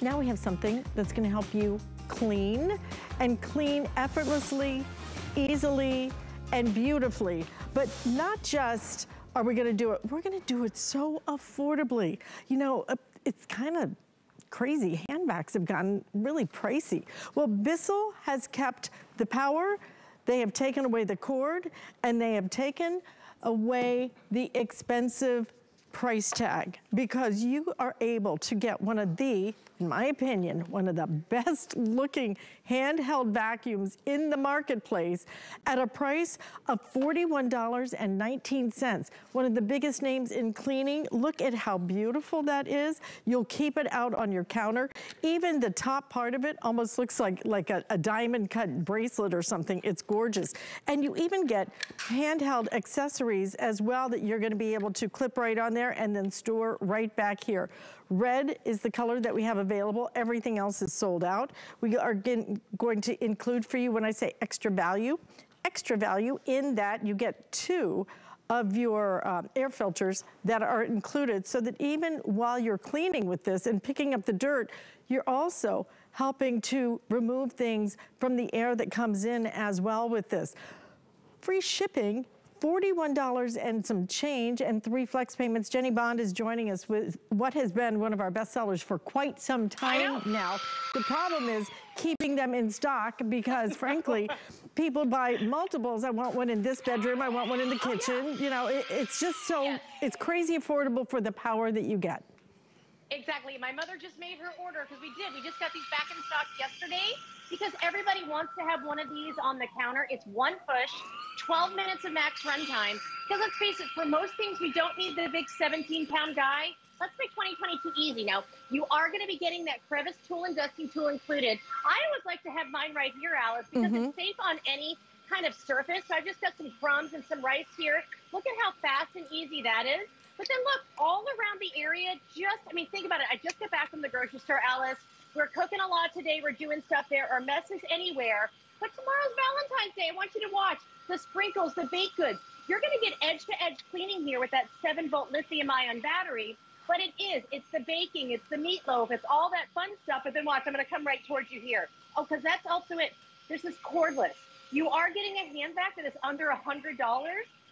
now we have something that's gonna help you clean and clean effortlessly, easily, and beautifully. But not just are we gonna do it, we're gonna do it so affordably. You know, uh, it's kind of crazy. Hand vacs have gotten really pricey. Well, Bissell has kept the power, they have taken away the cord, and they have taken away the expensive price tag because you are able to get one of the in my opinion, one of the best looking handheld vacuums in the marketplace at a price of $41.19. One of the biggest names in cleaning. Look at how beautiful that is. You'll keep it out on your counter. Even the top part of it almost looks like, like a, a diamond cut bracelet or something. It's gorgeous. And you even get handheld accessories as well that you're gonna be able to clip right on there and then store right back here. Red is the color that we have available. Everything else is sold out. We are going to include for you when I say extra value, extra value in that you get two of your um, air filters that are included so that even while you're cleaning with this and picking up the dirt, you're also helping to remove things from the air that comes in as well with this. Free shipping $41 and some change and three flex payments. Jenny Bond is joining us with what has been one of our best sellers for quite some time now. The problem is keeping them in stock because frankly, people buy multiples. I want one in this bedroom. I want one in the kitchen. Oh, yeah. You know, it, it's just so, yes. it's crazy affordable for the power that you get. Exactly. My mother just made her order because we did. We just got these back in stock yesterday because everybody wants to have one of these on the counter. It's one push, 12 minutes of max runtime. Because let's face it, for most things, we don't need the big 17 pound guy. Let's make 2022 easy. Now, you are going to be getting that crevice tool and dusting tool included. I always like to have mine right here, Alice, because mm -hmm. it's safe on any kind of surface. So I've just got some crumbs and some rice here. Look at how fast and easy that is. But then look, all around the area, just, I mean, think about it. I just got back from the grocery store, Alyce. We're cooking a lot today. We're doing stuff there. Our messes anywhere. But tomorrow's Valentine's Day. I want you to watch the sprinkles, the baked goods. You're going to get edge to edge cleaning here with that 7 volt lithium ion battery. But it is. It's the baking. It's the meatloaf. It's all that fun stuff. But then watch. I'm going to come right towards you here. Oh, because that's also it. This is cordless. You are getting a hand vac that is under a $100.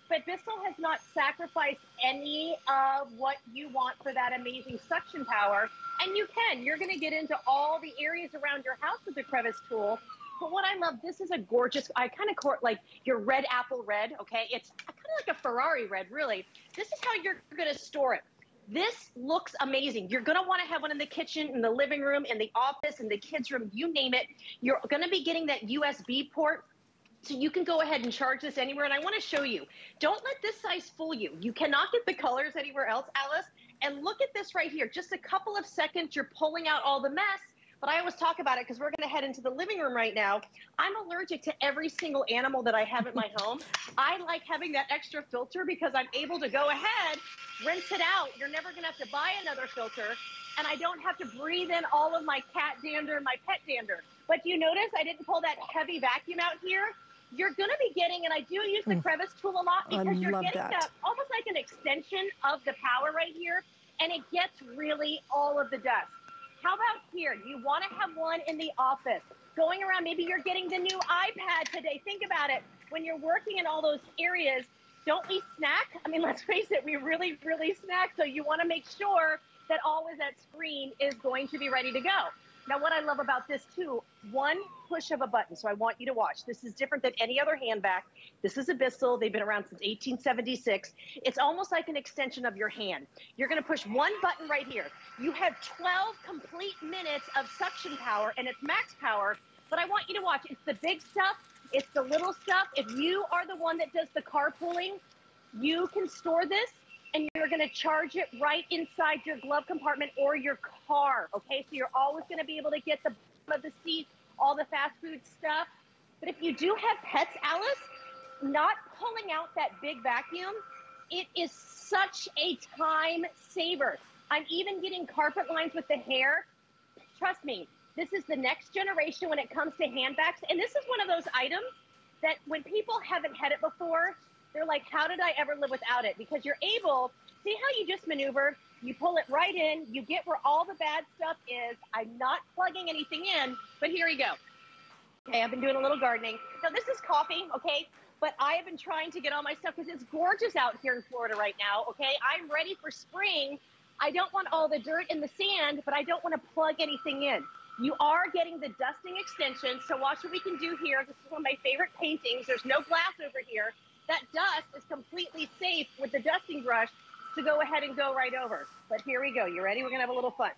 But Bissell has not sacrificed any of what you want for that amazing suction power. And you can. You're going to get into all the areas around your house with the crevice tool. But what I love, this is a gorgeous, I kind of court like your red apple red, okay? It's kind of like a Ferrari red, really. This is how you're going to store it. This looks amazing. You're going to want to have one in the kitchen, in the living room, in the office, in the kids' room, you name it. You're going to be getting that USB port so you can go ahead and charge this anywhere. And I want to show you, don't let this size fool you. You cannot get the colors anywhere else, Alice. And look at this right here. Just a couple of seconds, you're pulling out all the mess. But I always talk about it because we're going to head into the living room right now. I'm allergic to every single animal that I have at my home. I like having that extra filter because I'm able to go ahead, rinse it out. You're never going to have to buy another filter. And I don't have to breathe in all of my cat dander, and my pet dander. But do you notice I didn't pull that heavy vacuum out here? You're going to be getting, and I do use the mm. crevice tool a lot because I you're getting that. almost like an extension of the power right here, and it gets really all of the dust. How about here? You want to have one in the office. Going around, maybe you're getting the new iPad today. Think about it. When you're working in all those areas, don't we snack? I mean, let's face it, we really, really snack. So you want to make sure that always that screen is going to be ready to go. Now, what I love about this too, one push of a button. So I want you to watch. This is different than any other hand vac. This is a Bissell. They've been around since 1876. It's almost like an extension of your hand. You're going to push one button right here. You have 12 complete minutes of suction power and it's max power. But I want you to watch. It's the big stuff. It's the little stuff. If you are the one that does the carpooling, you can store this and you're going to charge it right inside your glove compartment or your car. Okay, so you're always going to be able to get the of the seat, all the fast food stuff. But if you do have pets, Alice, not pulling out that big vacuum, it is such a time saver. I'm even getting carpet lines with the hair. Trust me, this is the next generation when it comes to hand vacs. And this is one of those items that when people haven't had it before, They're like, how did I ever live without it? Because you're able, see how you just maneuvered? You pull it right in, you get where all the bad stuff is. I'm not plugging anything in, but here we go. Okay, I've been doing a little gardening. Now, this is coffee, okay? But I have been trying to get all my stuff because it's gorgeous out here in Florida right now, okay? I'm ready for spring. I don't want all the dirt in the sand, but I don't want to plug anything in. You are getting the dusting extension, so watch what we can do here. This is one of my favorite paintings. There's no glass over here. That dust is completely safe with the dusting brush to go ahead and go right over. But here we go. You ready? We're to have a little fun.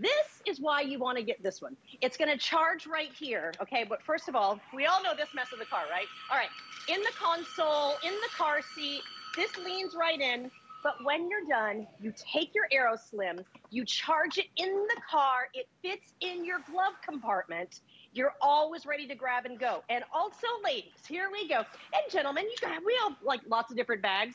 This is why you want to get this one. It's to charge right here. Okay, but first of all, we all know this mess of the car, right? All right, in the console, in the car seat, this leans right in. But when you're done, you take your Aero Slim, you charge it in the car, it fits in your glove compartment. You're always ready to grab and go. And also, ladies, here we go. And gentlemen, you got we all like lots of different bags.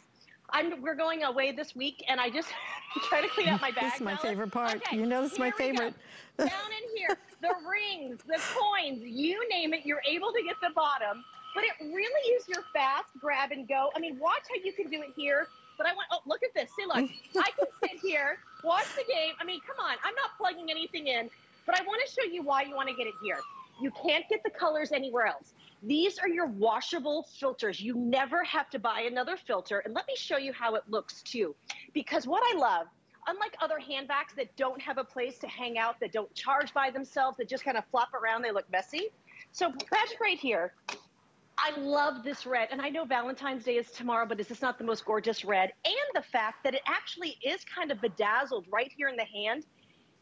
I'm we're going away this week, and I just try to clean out my bag. This is my Alice. favorite part. Okay, you know this is my favorite. Down in here, the rings, the coins, you name it, you're able to get the bottom. But it really is your fast grab and go. I mean, watch how you can do it here. But I want, oh, look at this. See, look, I can sit here, watch the game. I mean, come on, I'm not plugging anything in, but I want to show you why you want to get it here. You can't get the colors anywhere else. These are your washable filters. You never have to buy another filter. And let me show you how it looks too. Because what I love, unlike other hand vacs that don't have a place to hang out, that don't charge by themselves, that just kind of flop around, they look messy. So magic right here, I love this red. And I know Valentine's Day is tomorrow, but is this not the most gorgeous red? And the fact that it actually is kind of bedazzled right here in the hand.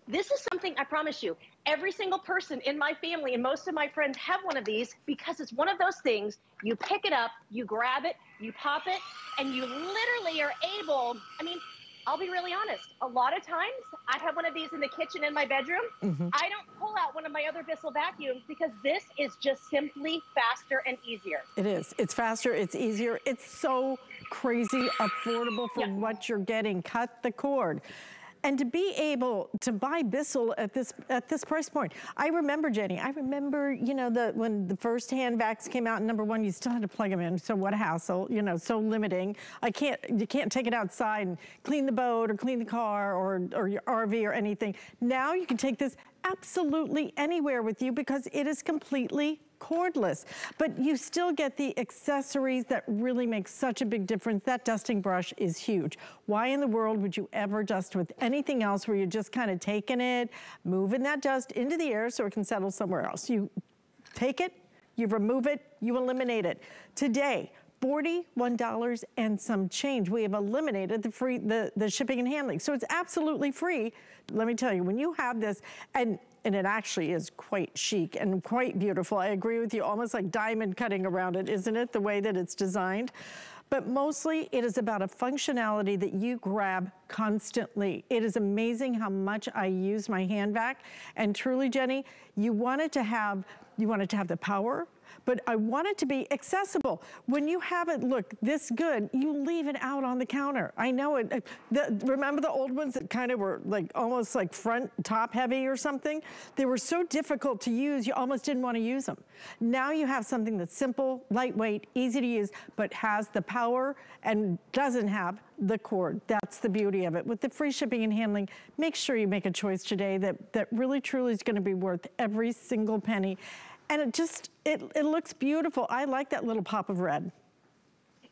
This is something I promise you, every single person in my family and most of my friends have one of these because it's one of those things you pick it up, you grab it, you pop it, and you literally are able. I mean, I'll be really honest. A lot of times I have one of these in the kitchen in my bedroom. Mhm. I don't pull out one of my other Bissell vacuums because this is just simply faster and easier. It is. It's faster. It's easier. It's so crazy affordable for Yeah. what you're getting. Cut the cord. And to be able to buy Bissell at this at this price point, I remember Jenny. I remember, you know, the when the first hand vacs came out. Number one, you still had to plug them in. So what a hassle, you know, so limiting. I can't, you can't take it outside and clean the boat or clean the car or or your RV or anything. Now you can take this absolutely anywhere with you because it is completely cordless, but you still get the accessories that really make such a big difference. That dusting brush is huge. Why in the world would you ever dust with anything else where you're just kind of taking it, moving that dust into the air so it can settle somewhere else? You take it, you remove it, you eliminate it. Today, $41 and some change. We have eliminated the free the, the shipping and handling. So it's absolutely free. Let me tell you, when you have this, and and it actually is quite chic and quite beautiful. I agree with you, almost like diamond cutting around it, isn't it? The way that it's designed. But mostly it is about a functionality that you grab constantly. It is amazing how much I use my hand vac. And truly, Jenny, you want it to have, you want it to have the power, but I want it to be accessible. When you have it look this good, you leave it out on the counter. I know it, the, remember the old ones that kind of were like almost like front top heavy or something? They were so difficult to use, you almost didn't want to use them. Now you have something that's simple, lightweight, easy to use, but has the power and doesn't have the cord. That's the beauty of it. With the free shipping and handling, make sure you make a choice today that, that really truly is gonna be worth every single penny. And it just, it, it looks beautiful. I like that little pop of red.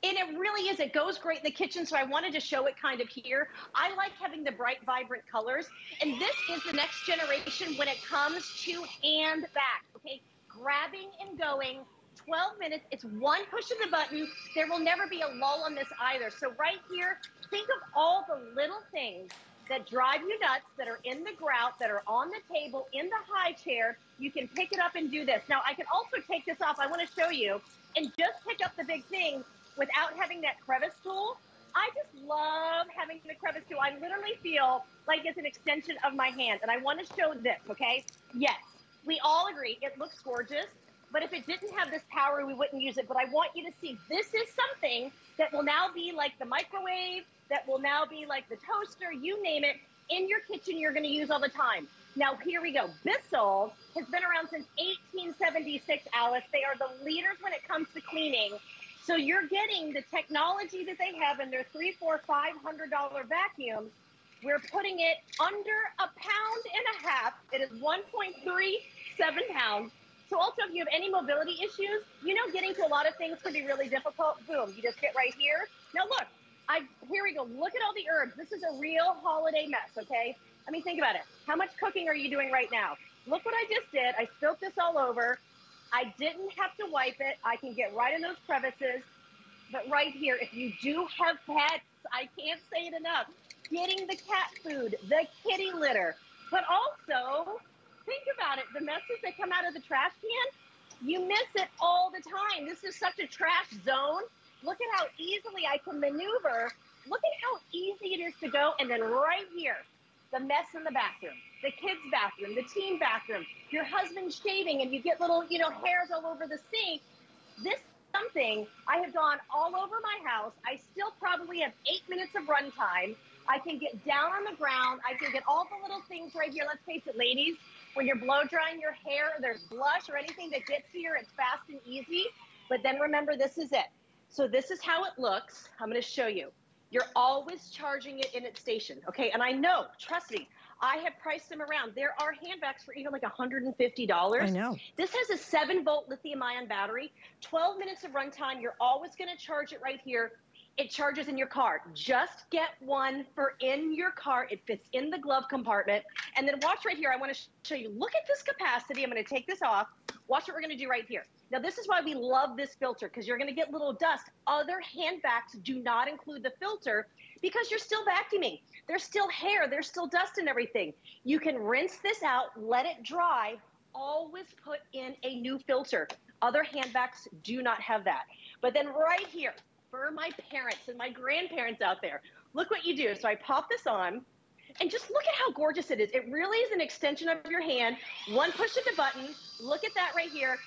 And it really is. It goes great in the kitchen, so I wanted to show it kind of here. I like having the bright, vibrant colors. And this is the next generation when it comes to hand vac, okay? Grabbing and going, 12 minutes. It's one push of the button. There will never be a lull on this either. So right here, think of all the little things that drive you nuts, that are in the grout, that are on the table, in the high chair. You can pick it up and do this. Now, I can also take this off. I want to show you and just pick up the big thing without having that crevice tool. I just love having the crevice tool. I literally feel like it's an extension of my hand. And I want to show this, okay? Yes, we all agree it looks gorgeous. But if it didn't have this power, we wouldn't use it. But I want you to see this is something that will now be like the microwave, that will now be like the toaster, you name it, in your kitchen you're going to use all the time. Now, here we go. Bissell has been around since 1876, Alice. They are the leaders when it comes to cleaning. So you're getting the technology that they have in their three, four, five hundred dollar vacuums. We're putting it under a pound and a half. It is 1.37 pounds. So also, if you have any mobility issues, you know, getting to a lot of things can be really difficult. Boom, you just get right here. Now look, I here we go. Look at all the herbs. This is a real holiday mess. Okay. I mean, think about it. How much cooking are you doing right now? Look what I just did. I spilt this all over. I didn't have to wipe it. I can get right in those crevices. But right here, if you do have pets, I can't say it enough. Getting the cat food, the kitty litter, but also think about it. The messes that come out of the trash can, you miss it all the time. This is such a trash zone. Look at how easily I can maneuver. Look at how easy it is to go. And then right here, the mess in the bathroom, the kids' bathroom, the teen bathroom, your husband shaving and you get little, you know, hairs all over the sink. This something I have gone all over my house. I still probably have eight minutes of run time. I can get down on the ground. I can get all the little things right here. Let's face it, ladies, when you're blow drying your hair, there's blush or anything that gets here, it's fast and easy. But then remember, this is it. So this is how it looks. I'm going to show you. You're always charging it in its station. Okay. And I know, trust me, I have priced them around. There are hand vacs for even like $150. I know. This has a seven volt lithium ion battery, 12 minutes of runtime. You're always going to charge it right here. It charges in your car. Just get one for in your car. It fits in the glove compartment. And then watch right here. I want to show you. Look at this capacity. I'm going to take this off. Watch what we're going to do right here. Now, this is why we love this filter because you're going to get little dust. Other hand vacs do not include the filter because you're still vacuuming. There's still hair, there's still dust and everything. You can rinse this out, let it dry, always put in a new filter. Other hand vacs do not have that. But then right here, for my parents and my grandparents out there, look what you do. So I pop this on, and just look at how gorgeous it is. It really is an extension of your hand. One push of the button. Look at that right here.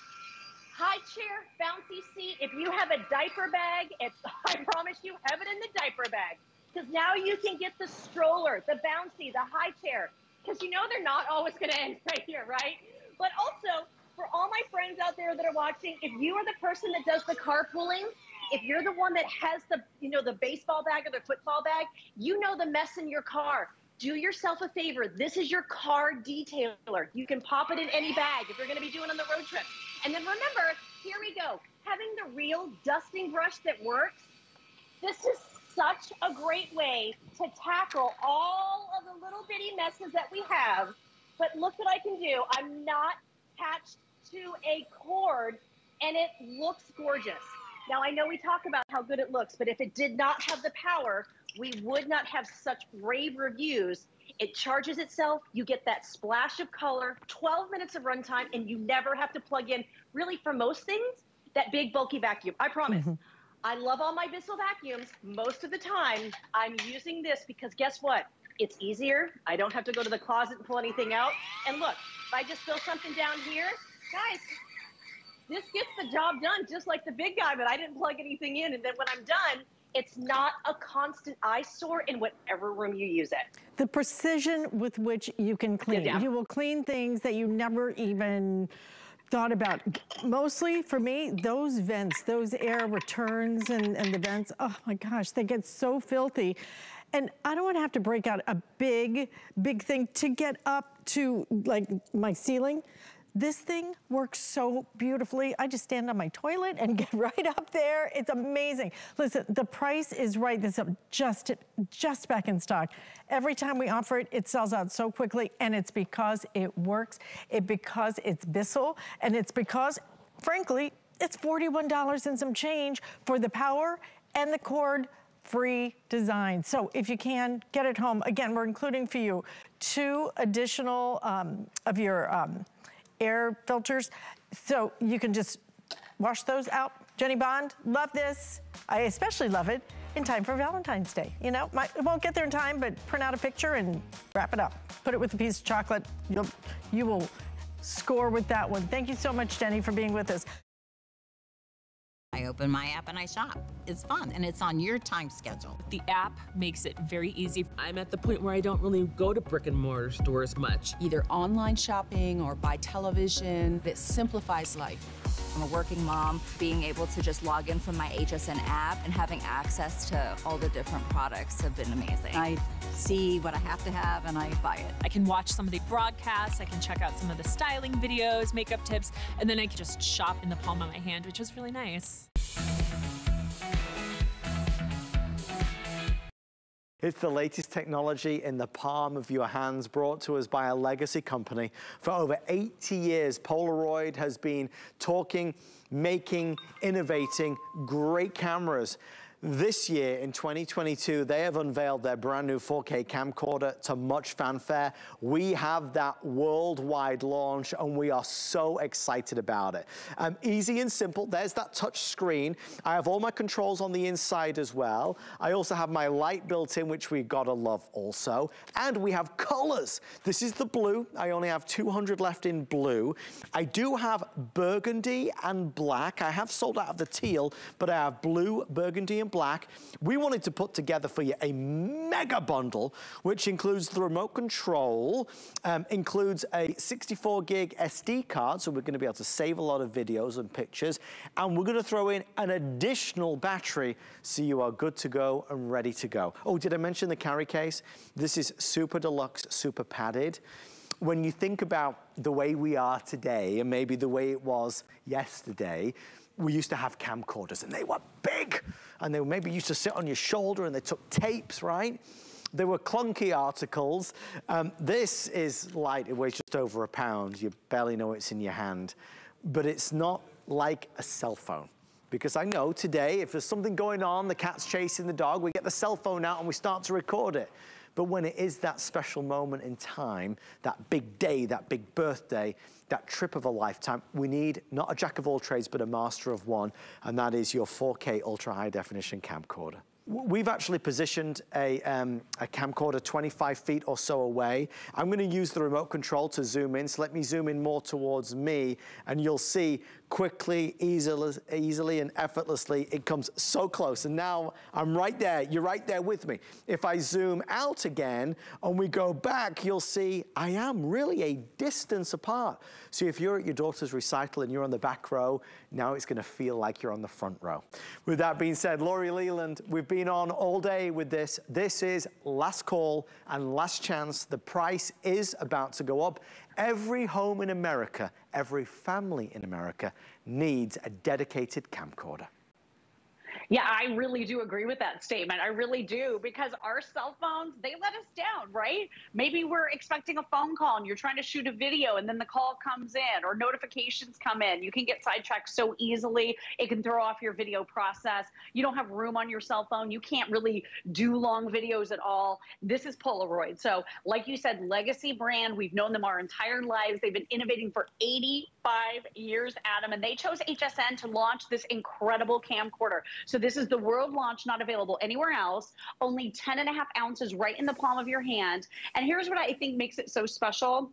High chair, bouncy seat. If you have a diaper bag, I promise you, have it in the diaper bag. Because now you can get the stroller, the bouncy, the high chair. Because you know they're not always going to end right here, right? But also, for all my friends out there that are watching, if you are the person that does the carpooling, if you're the one that has the, you know, the baseball bag or the football bag, you know the mess in your car. Do yourself a favor. This is your car detailer. You can pop it in any bag if you're going to be doing on the road trip. And then remember, here we go. Having the real dusting brush that works. This is such a great way to tackle all of the little bitty messes that we have. But look what I can do. I'm not attached to a cord and it looks gorgeous. Now, I know we talk about how good it looks, but if it did not have the power, we would not have such rave reviews. It charges itself, you get that splash of color, 12 minutes of runtime, and you never have to plug in, really, for most things, that big bulky vacuum. I promise. Mm-hmm. I love all my Bissell vacuums. Most of the time, I'm using this because guess what? It's easier. I don't have to go to the closet and pull anything out. And look, if I just fill something down here, guys, this gets the job done just like the big guy, but I didn't plug anything in. And then when I'm done, it's not a constant eyesore in whatever room you use it. The precision with which you can clean. Yeah. You will clean things that you never even thought about. Mostly for me, those vents, those air returns and, and the vents, oh my gosh, they get so filthy. And I don't want to have to break out a big, big thing to get up to like my ceiling. This thing works so beautifully. I just stand on my toilet and get right up there. It's amazing. Listen, the price is right. This is just, just back in stock. Every time we offer it, it sells out so quickly and it's because it works. It because it's Bissell and it's because, frankly, it's $41 and some change for the power and the cord free design. So if you can, get it home. Again, we're including for you two additional um, of your um, air filters. So you can just wash those out. Jenny Bond, love this. I especially love it in time for Valentine's Day. You know, it won't get there in time, but print out a picture and wrap it up. Put it with a piece of chocolate. You'll, you will score with that one. Thank you so much, Jenny, for being with us. I open my app and I shop. It's fun and it's on your time schedule. The app makes it very easy. I'm at the point where I don't really go to brick and mortar stores much. Either online shopping or by television, it simplifies life. I'm a working mom, being able to just log in from my HSN app and having access to all the different products have been amazing. I see what I have to have and I buy it. I can watch some of the broadcasts, I can check out some of the styling videos, makeup tips, and then I can just shop in the palm of my hand, which is really nice. It's the latest technology in the palm of your hands brought to us by a legacy company. For over 80 years, Polaroid has been talking, making, innovating great cameras. This year, in 2022, they have unveiled their brand new 4K camcorder to much fanfare. We have that worldwide launch and we are so excited about it. Um, easy and simple, there's that touch screen. I have all my controls on the inside as well. I also have my light built in, which we gotta love also. And we have colors. This is the blue. I only have 200 left in blue. I do have burgundy and black. I have sold out of the teal, but I have blue, burgundy, and black. We wanted to put together for you a mega bundle, which includes the remote control, um, includes a 64 gig SD card, so we're gonna be able to save a lot of videos and pictures, and we're gonna throw in an additional battery so you are good to go and ready to go. Oh, did I mention the carry case? This is super deluxe, super padded when you think about the way we are today and maybe the way it was yesterday, we used to have camcorders and they were big and they maybe used to sit on your shoulder and they took tapes, right? They were clunky articles. Um, this is light, it weighs just over a pound. You barely know it's in your hand, but it's not like a cell phone. Because I know today, if there's something going on, the cat's chasing the dog, we get the cell phone out and we start to record it. But when it is that special moment in time, that big day, that big birthday, that trip of a lifetime, we need not a jack of all trades, but a master of one, and that is your 4K ultra high definition camcorder. We've actually positioned a, um, a, camcorder 25 feet or so away. I'm gonna use the remote control to zoom in, so let me zoom in more towards me, and you'll see quickly, easily, easily and effortlessly, it comes so close. And now I'm right there, you're right there with me. If I zoom out again and we go back, you'll see I am really a distance apart. So if you're at your daughter's recital and you're on the back row, now it's gonna feel like you're on the front row. With that being said, Lori Leland, we've been on all day with this. This is last call and last chance. The price is about to go up. Every home in America, every family in America needs a dedicated camcorder. Yeah, I really do agree with that statement. I really do because our cell phones, they let us down, right? Maybe we're expecting a phone call and you're trying to shoot a video and then the call comes in or notifications come in. You can get sidetracked so easily. It can throw off your video process. You don't have room on your cell phone. You can't really do long videos at all. This is Polaroid. So, like you said, legacy brand. We've known them our entire lives. They've been innovating for 85 years, Adam, and they chose HSN to launch this incredible camcorder. So this is the world launch, not available anywhere else. Only 10 and a half ounces right in the palm of your hand. And here's what I think makes it so special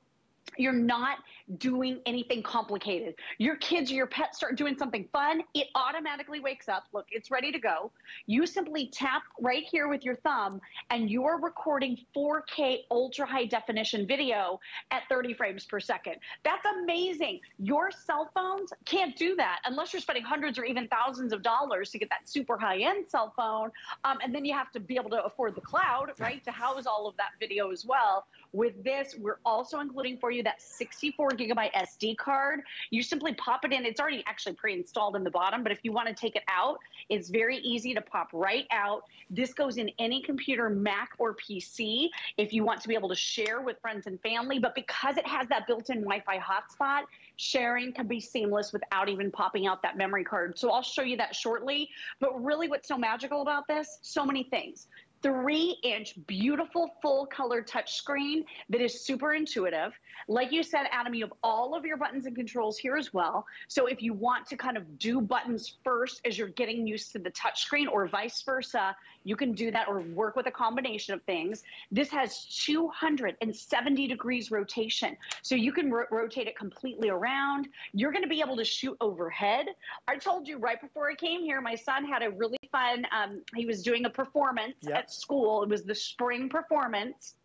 you're not doing anything complicated. Your kids or your pets start doing something fun, it automatically wakes up. Look, it's ready to go. You simply tap right here with your thumb and you're recording 4K ultra high definition video at 30 frames per second. That's amazing. Your cell phones can't do that unless you're spending hundreds or even thousands of dollars to get that super high end cell phone. Um, and then you have to be able to afford the cloud, right, to house all of that video as well. With this, we're also including for you that 64 gigabyte SD card. You simply pop it in. It's already actually pre-installed in the bottom, but if you want to take it out, it's very easy to pop right out. This goes in any computer, Mac or PC, if you want to be able to share with friends and family. But because it has that built-in Wi-Fi hotspot, sharing can be seamless without even popping out that memory card. So I'll show you that shortly. But really what's so magical about this, so many things three inch beautiful full color touchscreen that is super intuitive. Like you said, Adam, you have all of your buttons and controls here as well. So if you want to kind of do buttons first as you're getting used to the touchscreen or vice versa, you can do that or work with a combination of things. This has 270 degrees rotation. So you can ro rotate it completely around. You're gonna be able to shoot overhead. I told you right before I came here, my son had a really fun, um, he was doing a performance yep. at school. It was the spring performance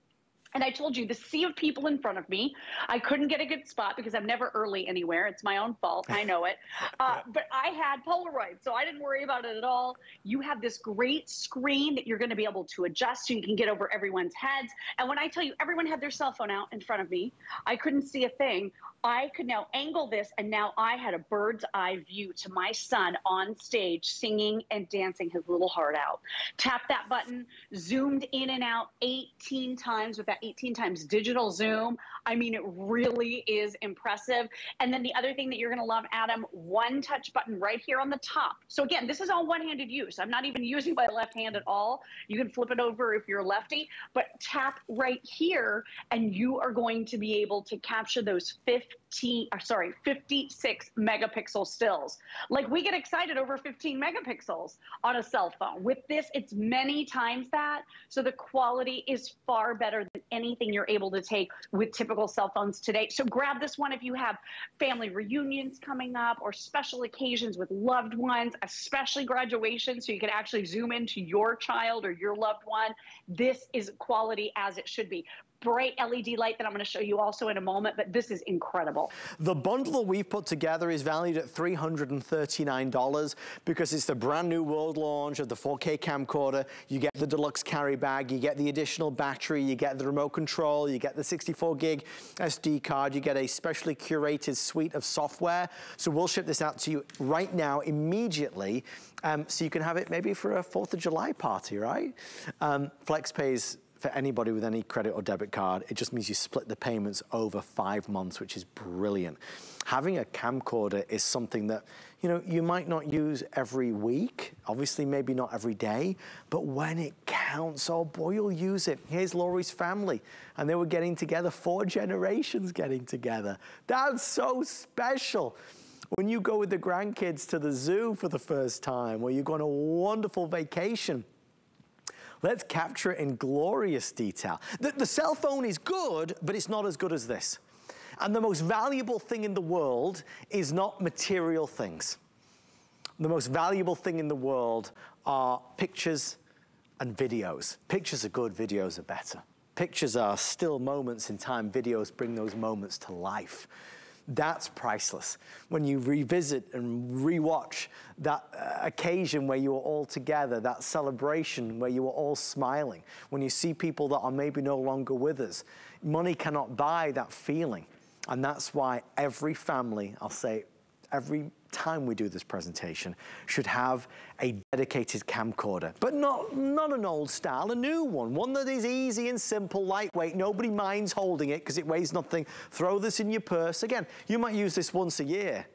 And I told you the sea of people in front of me. I couldn't get a good spot because I'm never early anywhere. It's my own fault. I know it. Uh, but I had Polaroid, so I didn't worry about it at all. You have this great screen that you're going to be able to adjust so you can get over everyone's heads. And when I tell you everyone had their cell phone out in front of me, I couldn't see a thing. I could now angle this, and now I had a bird's eye view to my son on stage singing and dancing his little heart out. Tap that button, zoomed in and out 18 times with that 18 times digital zoom. I mean, it really is impressive. And then the other thing that you're going to love, Adam, one touch button right here on the top. So again, this is all one-handed use. I'm not even using my left hand at all. You can flip it over if you're lefty, but tap right here and you are going to be able to capture those 15, or sorry, 56 megapixel stills. Like we get excited over 15 megapixels on a cell phone. With this, it's many times that. So the quality is far better than anything you're able to take with typical cell phones today. So grab this one if you have family reunions coming up or special occasions with loved ones, especially graduation, so you can actually zoom into your child or your loved one. This is quality as it should be bright LED light that I'm going to show you also in a moment, but this is incredible. The bundle that we've put together is valued at $339 because it's the brand new world launch of the 4K camcorder. You get the deluxe carry bag, you get the additional battery, you get the remote control, you get the 64 gig SD card, you get a specially curated suite of software. So we'll ship this out to you right now, immediately, um, so you can have it maybe for a 4th of July party, right? Um, FlexPay's for anybody with any credit or debit card. It just means you split the payments over five months, which is brilliant. Having a camcorder is something that, you know, you might not use every week, obviously maybe not every day, but when it counts, oh boy, you'll use it. Here's Lori's family, and they were getting together, four generations getting together. That's so special when you go with the grandkids to the zoo for the first time, or you go on a wonderful vacation, Let's capture it in glorious detail. The, the cell phone is good, but it's not as good as this. And the most valuable thing in the world is not material things. The most valuable thing in the world are pictures and videos. Pictures are good, videos are better. Pictures are still moments in time, videos bring those moments to life. That's priceless. When you revisit and rewatch that uh, occasion where you were all together, that celebration where you were all smiling, when you see people that are maybe no longer with us, money cannot buy that feeling. And that's why every family, I'll say every time we do this presentation should have a dedicated camcorder, but not, not an old style, a new one, one that is easy and simple, lightweight, nobody minds holding it because it weighs nothing. Throw this in your purse. Again, you might use this once a year,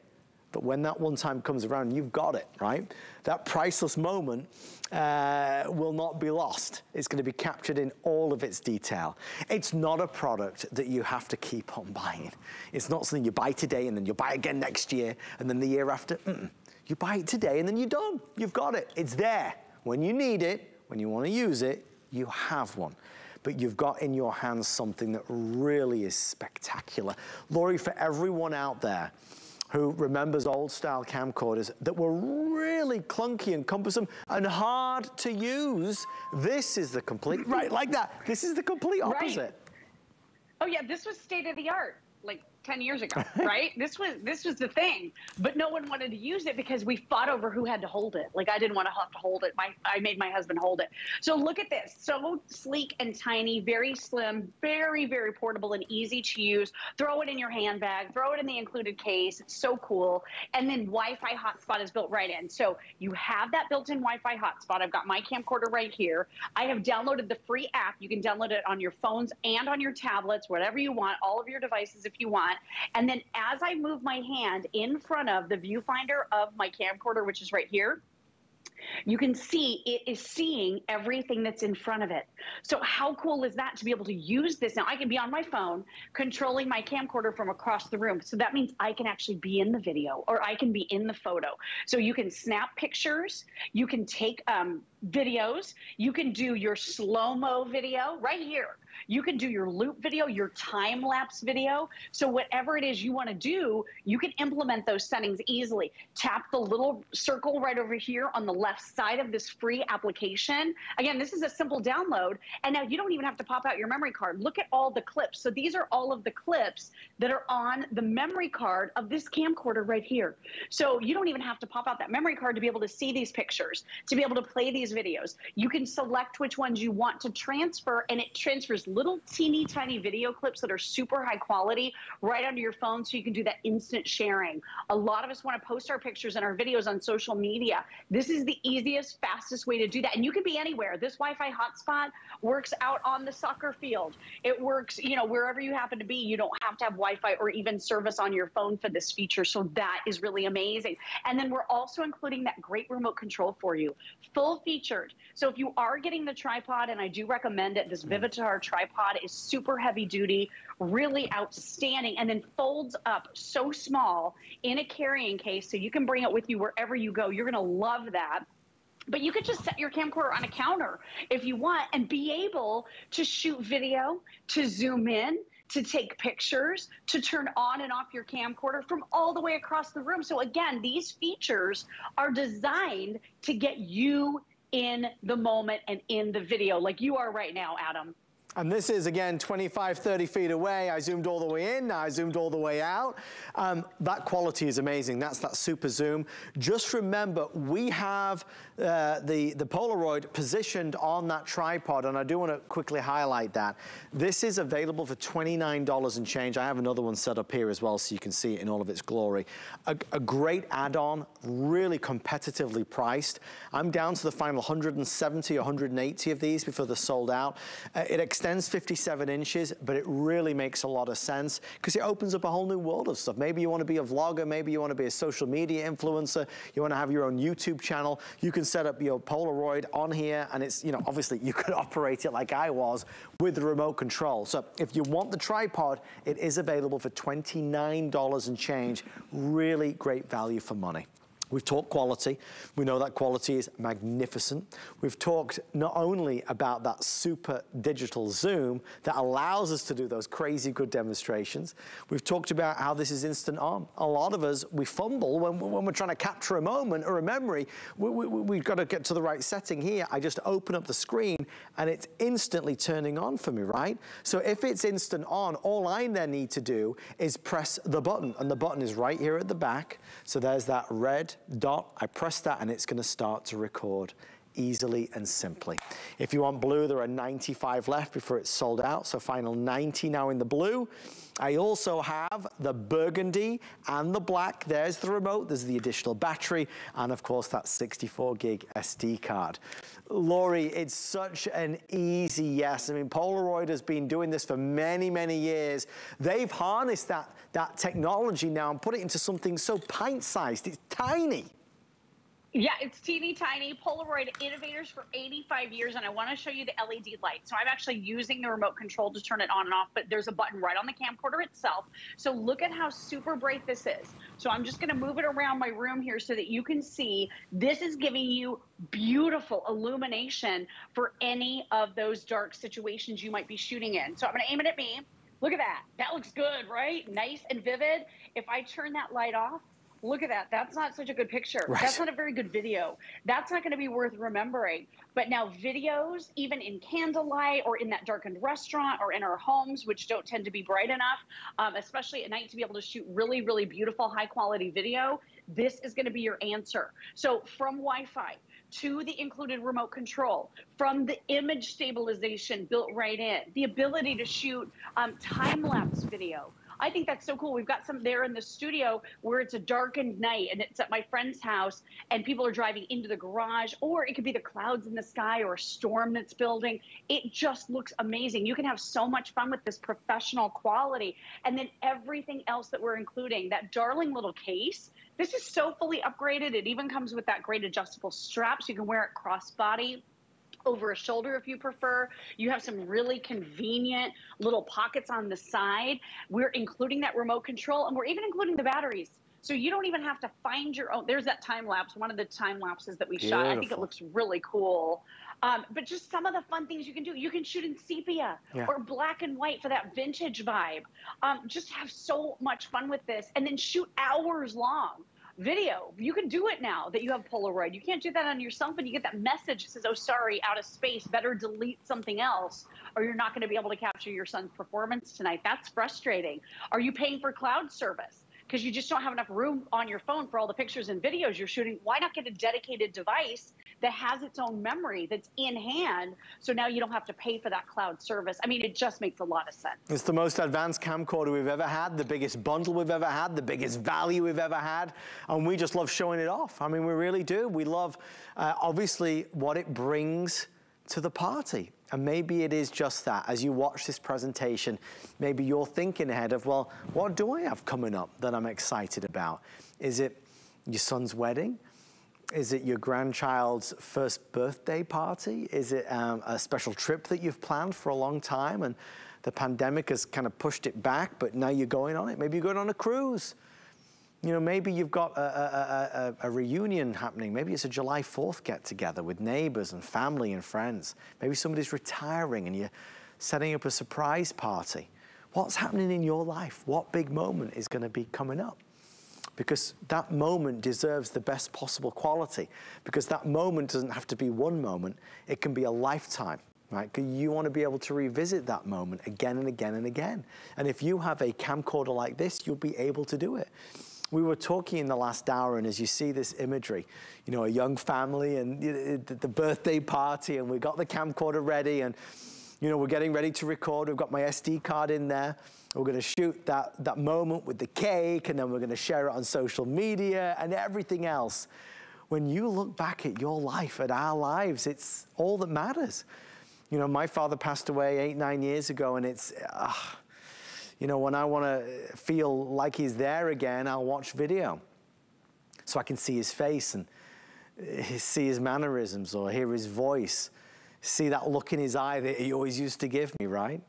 but when that one time comes around, you've got it, right? That priceless moment uh, will not be lost. It's going to be captured in all of its detail. It's not a product that you have to keep on buying. It's not something you buy today and then you buy again next year and then the year after. Mm -mm. You buy it today and then you're done. You've got it. It's there. When you need it, when you want to use it, you have one but you've got in your hands something that really is spectacular. Lori, for everyone out there who remembers old style camcorders that were really clunky and cumbersome and hard to use. This is the complete, right, like that. This is the complete opposite. Right. Oh yeah, this was state of the art. Like 10 years ago, right? this was this was the thing. But no one wanted to use it because we fought over who had to hold it. Like I didn't want to have to hold it. My I made my husband hold it. So look at this. So sleek and tiny, very slim, very very portable and easy to use. Throw it in your handbag, throw it in the included case. It's so cool. And then Wi-Fi hotspot is built right in. So you have that built-in Wi-Fi hotspot. I've got my camcorder right here. I have downloaded the free app. You can download it on your phones and on your tablets, whatever you want, all of your devices if you want. And then as I move my hand in front of the viewfinder of my camcorder, which is right here, you can see it is seeing everything that's in front of it. So how cool is that to be able to use this? Now I can be on my phone controlling my camcorder from across the room. So that means I can actually be in the video or I can be in the photo. So you can snap pictures, you can take um, videos. You can do your slow-mo video right here. You can do your loop video, your time lapse video. So whatever it is you want to do, you can implement those settings easily. Tap the little circle right over here on the left side of this free application. Again, this is a simple download. And now you don't even have to pop out your memory card. Look at all the clips. So these are all of the clips that are on the memory card of this camcorder right here. So you don't even have to pop out that memory card to be able to see these pictures, to be able to play these videos. You can select which ones you want to transfer and it transfers little teeny tiny video clips that are super high quality right onto your phone so you can do that instant sharing. A lot of us want to post our pictures and our videos on social media. This is the easiest, fastest way to do that. And you can be anywhere. This Wi-Fi hotspot works out on the soccer field. It works, you know, wherever you happen to be. You don't have to have Wi-Fi or even service on your phone for this feature. So that is really amazing. And then we're also including that great remote control for you, full featured. So if you are getting the tripod, and I do recommend it, this mm. Vivitar tripod tripod is super heavy duty, really outstanding, and then folds up so small in a carrying case so you can bring it with you wherever you go. You're going to love that. But you could just set your camcorder on a counter if you want and be able to shoot video, to zoom in, to take pictures, to turn on and off your camcorder from all the way across the room. So again, these features are designed to get you in the moment and in the video like you are right now, Adam. And this is, again, 25, 30 feet away. I zoomed all the way in, I zoomed all the way out. Um, that quality is amazing. That's that super zoom. Just remember, we have uh, the, the Polaroid positioned on that tripod, and I do want to quickly highlight that. This is available for $29 and change. I have another one set up here as well so you can see it in all of its glory. A, a great add-on, really competitively priced. I'm down to the final 170, 180 of these before they're sold out. Uh, it extends 57 inches, but it really makes a lot of sense because it opens up a whole new world of stuff. Maybe you want to be a vlogger, maybe you want to be a social media influencer, you want to have your own YouTube channel. You can set up your Polaroid on here and it's, you know, obviously you could operate it like I was with the remote control. So if you want the tripod, it is available for $29 and change. Really great value for money. We've talked quality. We know that quality is magnificent. We've talked not only about that super digital zoom that allows us to do those crazy good demonstrations, we've talked about how this is instant on. A lot of us, we fumble when, when we're trying to capture a moment or a memory. We, we, we've got to get to the right setting here. I just open up the screen and it's instantly turning on for me, right? So if it's instant on, all I then need to do is press the button and the button is right here at the back. So there's that red dot, I press that and it's gonna start to record easily and simply. If you want blue, there are 95 left before it's sold out, so final 90 now in the blue. I also have the burgundy and the black. There's the remote, there's the additional battery, and of course that 64 gig SD card. Lori, it's such an easy yes. I mean, Polaroid has been doing this for many, many years. They've harnessed that, that technology now and put it into something so pint-sized. It's tiny. Yeah, it's teeny tiny. Polaroid innovators for 85 years, and I want to show you the LED light. So I'm actually using the remote control to turn it on and off, but there's a button right on the camcorder itself. So look at how super bright this is. So I'm just going to move it around my room here so that you can see this is giving you beautiful illumination for any of those dark situations you might be shooting in. So I'm going to aim it at me. Look at that. That looks good, right? Nice and vivid. If I turn that light off, look at that. That's not such a good picture. Right. That's not a very good video. That's not going to be worth remembering. But now videos, even in candlelight or in that darkened restaurant or in our homes, which don't tend to be bright enough, um, especially at night to be able to shoot really, really beautiful, high quality video, this is going to be your answer. So from Wi-Fi to the included remote control, from the image stabilization built right in, the ability to shoot um, time-lapse video, I think that's so cool. We've got some there in the studio where it's a darkened night and it's at my friend's house and people are driving into the garage, or it could be the clouds in the sky or a storm that's building. It just looks amazing. You can have so much fun with this professional quality. And then everything else that we're including, that darling little case. This is so fully upgraded. It even comes with that great adjustable strap so you can wear it crossbody over a shoulder if you prefer. You have some really convenient little pockets on the side. We're including that remote control and we're even including the batteries. So you don't even have to find your own. There's that time lapse, one of the time lapses that we Beautiful. shot. I think it looks really cool. Um, but just some of the fun things you can do. You can shoot in sepia yeah. or black and white for that vintage vibe. Um, just have so much fun with this and then shoot hours long video. You can do it now that you have Polaroid. You can't do that on your phone. You get that message that says, oh, sorry, out of space, better delete something else, or you're not going to be able to capture your son's performance tonight. That's frustrating. Are you paying for cloud service? Because you just don't have enough room on your phone for all the pictures and videos you're shooting. Why not get a dedicated device that has its own memory that's in hand. So now you don't have to pay for that cloud service. I mean, it just makes a lot of sense. It's the most advanced camcorder we've ever had, the biggest bundle we've ever had, the biggest value we've ever had. And we just love showing it off. I mean, we really do. We love, uh, obviously, what it brings to the party. And maybe it is just that. As you watch this presentation, maybe you're thinking ahead of, well, what do I have coming up that I'm excited about? Is it your son's wedding? Is it your grandchild's first birthday party? Is it um, a special trip that you've planned for a long time and the pandemic has kind of pushed it back, but now you're going on it? Maybe you're going on a cruise. You know, maybe you've got a, a, a, a, reunion happening. Maybe it's a July 4th get together with neighbors and family and friends. Maybe somebody's retiring and you're setting up a surprise party. What's happening in your life? What big moment is going to be coming up? because that moment deserves the best possible quality because that moment doesn't have to be one moment, it can be a lifetime. Right? You want to be able to revisit that moment again and again and again. And if you have a camcorder like this, you'll be able to do it. We were talking in the last hour, and as you see this imagery, you know, a young family and the birthday party, and we got the camcorder ready, and you know, we're getting ready to record. We've got my SD card in there. We're going to shoot that, that moment with the cake, and then we're going to share it on social media and everything else. When you look back at your life, at our lives, it's all that matters. You know, my father passed away eight, nine years ago, and it's, uh, you know, when I want to feel like he's there again, I'll watch video so I can see his face and uh, see his mannerisms or hear his voice, see that look in his eye that he always used to give me, right?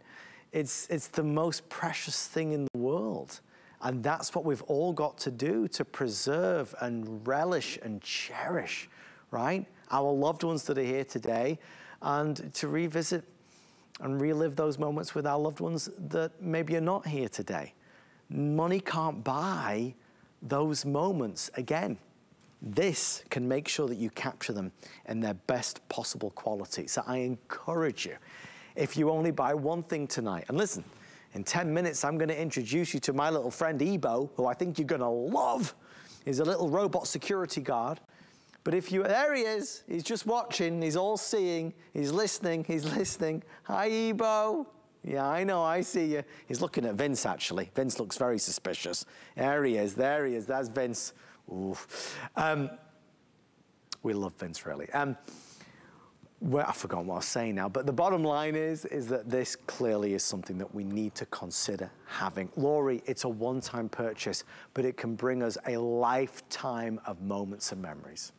It's, it's the most precious thing in the world. And that's what we've all got to do to preserve and relish and cherish, right? Our loved ones that are here today and to revisit and relive those moments with our loved ones that maybe are not here today. Money can't buy those moments again. This can make sure that you capture them in their best possible quality. So I encourage you, if you only buy one thing tonight. And listen, in 10 minutes, I'm gonna introduce you to my little friend Ebo, who I think you're gonna love. He's a little robot security guard. But if you, there he is, he's just watching, he's all seeing, he's listening, he's listening. Hi, Ebo. Yeah, I know, I see you. He's looking at Vince, actually. Vince looks very suspicious. There he is, there he is, that's Vince. Oof. Um, we love Vince, really. Um, well, I've forgotten what I was saying now, but the bottom line is, is that this clearly is something that we need to consider having. Lori, it's a one-time purchase, but it can bring us a lifetime of moments and memories.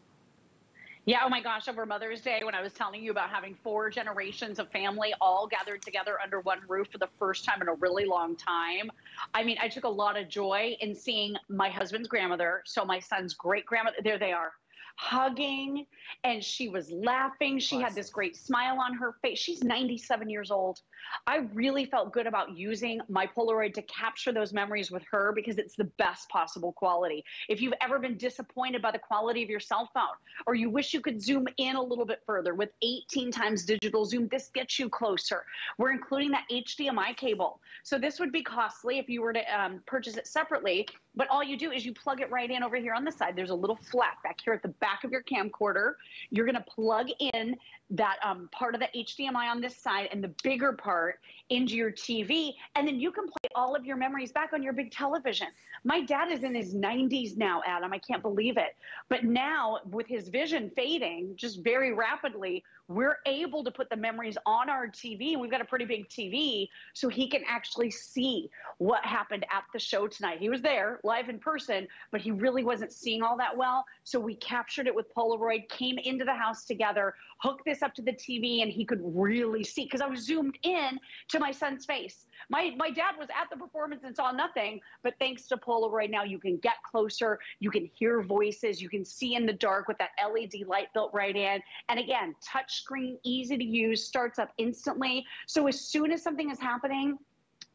Yeah, oh my gosh, over Mother's Day, when I was telling you about having four generations of family all gathered together under one roof for the first time in a really long time. I mean, I took a lot of joy in seeing my husband's grandmother, so my son's great grandmother, there they are hugging and she was laughing. She awesome. had this great smile on her face. She's 97 years old. I really felt good about using my Polaroid to capture those memories with her because it's the best possible quality. If you've ever been disappointed by the quality of your cell phone or you wish you could zoom in a little bit further with 18 times digital zoom, this gets you closer. We're including that HDMI cable. So this would be costly if you were to um, purchase it separately, but all you do is you plug it right in over here on the side. There's a little flap back here at the back of your camcorder. You're gonna plug in that um, part of the HDMI on this side and the bigger part into your TV. And then you can play all of your memories back on your big television. My dad is in his 90s now, Adam. I can't believe it. But now, with his vision fading just very rapidly, we're able to put the memories on our TV. We've got a pretty big TV, so he can actually see what happened at the show tonight. He was there live in person, but he really wasn't seeing all that well. So we captured it with Polaroid, came into the house together, hooked this up to the TV, and he could really see because I was zoomed in to my son's face. My my dad was at the performance and saw nothing, but thanks to Polaroid now you can get closer, you can hear voices, you can see in the dark with that LED light built right in. And again, touch screen, easy to use, starts up instantly. So as soon as something is happening,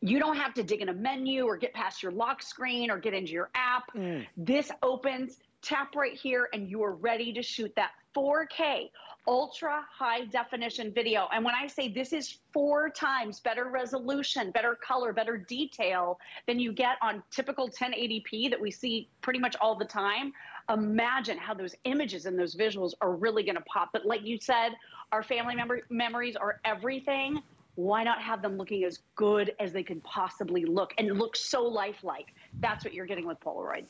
you don't have to dig in a menu or get past your lock screen or get into your app. Mm. This opens, tap right here, and you are ready to shoot that 4K ultra high definition video. And when I say this is four times better resolution, better color, better detail than you get on typical 1080p that we see pretty much all the time, imagine how those images and those visuals are really going to pop. But like you said, our family member memories are everything why not have them looking as good as they can possibly look and look so lifelike? That's what you're getting with Polaroid.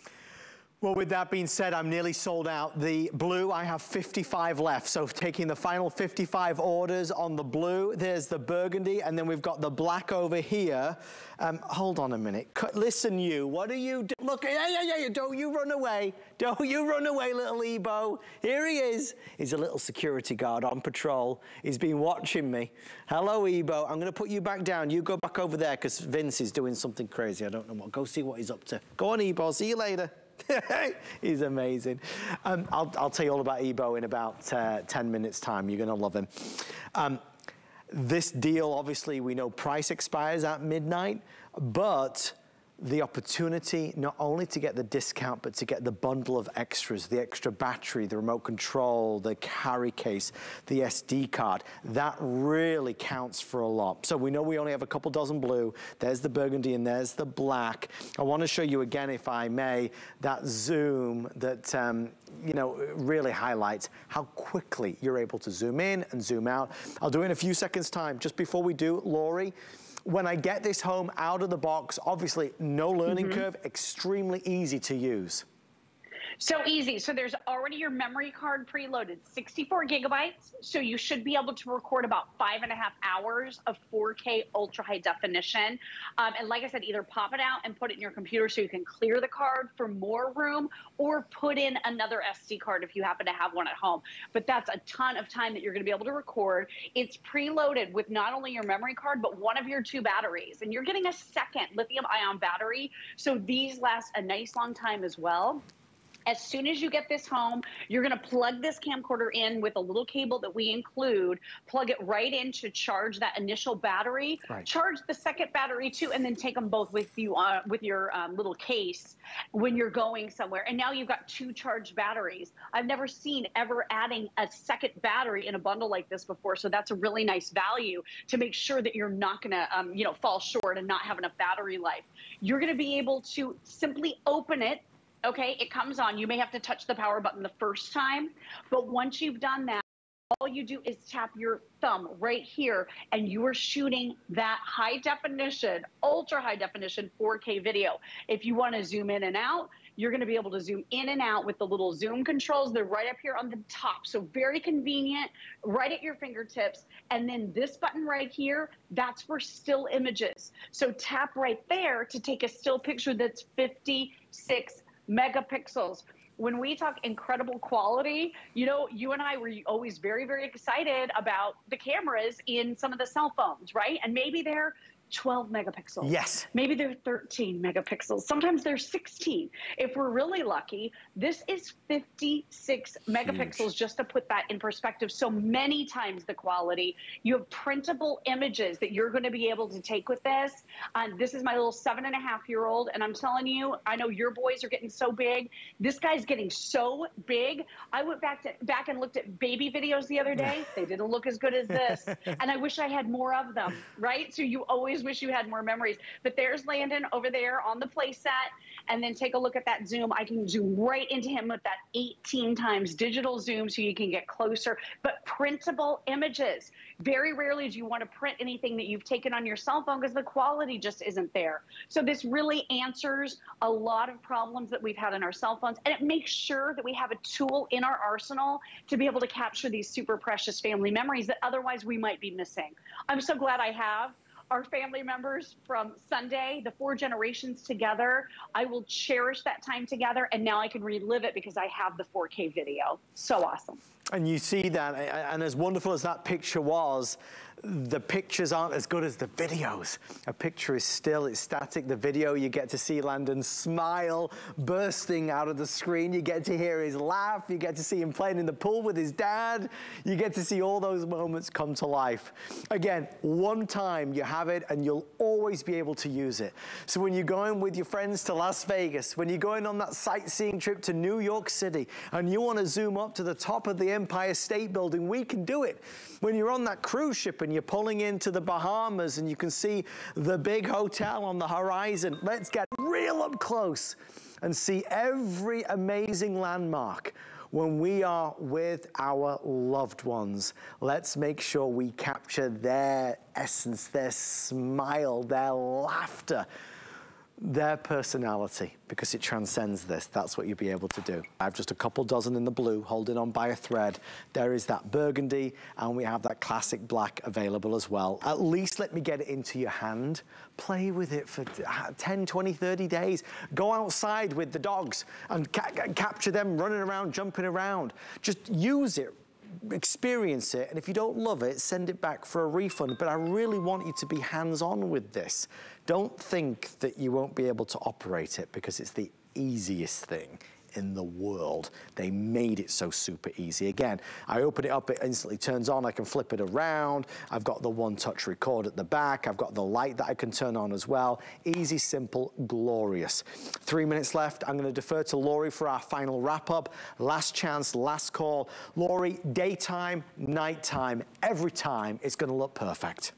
Well, with that being said, I'm nearly sold out. The blue, I have 55 left. So taking the final 55 orders on the blue, there's the burgundy, and then we've got the black over here. Um, hold on a minute. Listen, you, what are you do? Look, yeah, yeah, yeah, yeah, don't you run away. Don't you run away, little Ebo. Here he is. He's a little security guard on patrol. He's been watching me. Hello, Ebo. I'm going to put you back down. You go back over there because Vince is doing something crazy. I don't know what. Go see what he's up to. Go on, Ebo. See you later. He's amazing. Um, I'll, I'll, tell you all about Ebo in about uh, 10 minutes time. You're gonna love him. Um, this deal, obviously, we know price expires at midnight, but the opportunity not only to get the discount, but to get the bundle of extras, the extra battery, the remote control, the carry case, the SD card. That really counts for a lot. So we know we only have a couple dozen blue. There's the burgundy and there's the black. I wanna show you again, if I may, that zoom that um, you know, really highlights how quickly you're able to zoom in and zoom out. I'll do it in a few seconds time. Just before we do, Lori, when I get this home out of the box, obviously no learning mm -hmm. curve, extremely easy to use. So easy. So there's already your memory card preloaded, 64 gigabytes. So you should be able to record about five and a half hours of 4K ultra high definition. Um, and like I said, either pop it out and put it in your computer so you can clear the card for more room or put in another SD card if you happen to have one at home. But that's a ton of time that you're going to be able to record. It's preloaded with not only your memory card, but one of your two batteries. And you're getting a second lithium ion battery. So these last a nice long time as well. As soon as you get this home, you're going to plug this camcorder in with a little cable that we include, plug it right in to charge that initial battery, right. charge the second battery too, and then take them both with you uh, with your um, little case when you're going somewhere. And now you've got two charged batteries. I've never seen ever adding a second battery in a bundle like this before, so that's a really nice value to make sure that you're not going to, um, you know, fall short and not have enough battery life. You're going to be able to simply open it okay, it comes on. You may have to touch the power button the first time, but once you've done that, all you do is tap your thumb right here and you are shooting that high definition, ultra high definition 4K video. If you want to zoom in and out, you're going to be able to zoom in and out with the little zoom controls. They're right up here on the top. So very convenient, right at your fingertips. And then this button right here, that's for still images. So tap right there to take a still picture that's 56 megapixels. When we talk incredible quality, you know, you and I were always very, very excited about the cameras in some of the cell phones, right? And maybe they're 12 megapixels. Yes. Maybe they're 13 megapixels. Sometimes they're 16. If we're really lucky, this is 56 megapixels, just to put that in perspective. So many times the quality. You have printable images that you're going to be able to take with this. Um, this is my little seven and a half year old. And I'm telling you, I know your boys are getting so big. This guy's getting so big. I went back to back and looked at baby videos the other day. they didn't look as good as this. and I wish I had more of them, right? So you always wish you had more memories. But there's Landon over there on the play set. And then take a look at that zoom. I can zoom right into him with that 18 times digital zoom so you can get closer. But printable images. Very rarely do you want to print anything that you've taken on your cell phone because the quality just isn't there. So this really answers a lot of problems that we've had in our cell phones. And it makes sure that we have a tool in our arsenal to be able to capture these super precious family memories that otherwise we might be missing. I'm so glad I have our family members from Sunday, the four generations together. I will cherish that time together. And now I can relive it because I have the 4K video. So awesome. And you see that, and as wonderful as that picture was, the pictures aren't as good as the videos. A picture is still, it's static. The video, you get to see Landon smile bursting out of the screen. You get to hear his laugh. You get to see him playing in the pool with his dad. You get to see all those moments come to life. Again, one time you have it and you'll always be able to use it. So when you're going with your friends to Las Vegas, when you're going on that sightseeing trip to New York City and you want to zoom up to the top of the Empire State Building, we can do it. When you're on that cruise ship and and you're pulling into the Bahamas and you can see the big hotel on the horizon. Let's get real up close and see every amazing landmark when we are with our loved ones. Let's make sure we capture their essence, their smile, their laughter, their personality because it transcends this. That's what you'll be able to do. I have just a couple dozen in the blue holding on by a thread. There is that burgundy and we have that classic black available as well. At least let me get it into your hand. Play with it for ah, 10, 20, 30 days. Go outside with the dogs and ca capture them running around, jumping around. Just use it experience it, and if you don't love it, send it back for a refund. But I really want you to be hands-on with this. Don't think that you won't be able to operate it because it's the easiest thing in the world. They made it so super easy. Again, I open it up, it instantly turns on. I can flip it around. I've got the one-touch record at the back. I've got the light that I can turn on as well. Easy, simple, glorious. Three minutes left. I'm gonna defer to Lori for our final wrap-up. Last chance, last call. Lori, daytime, nighttime, every time it's gonna look perfect.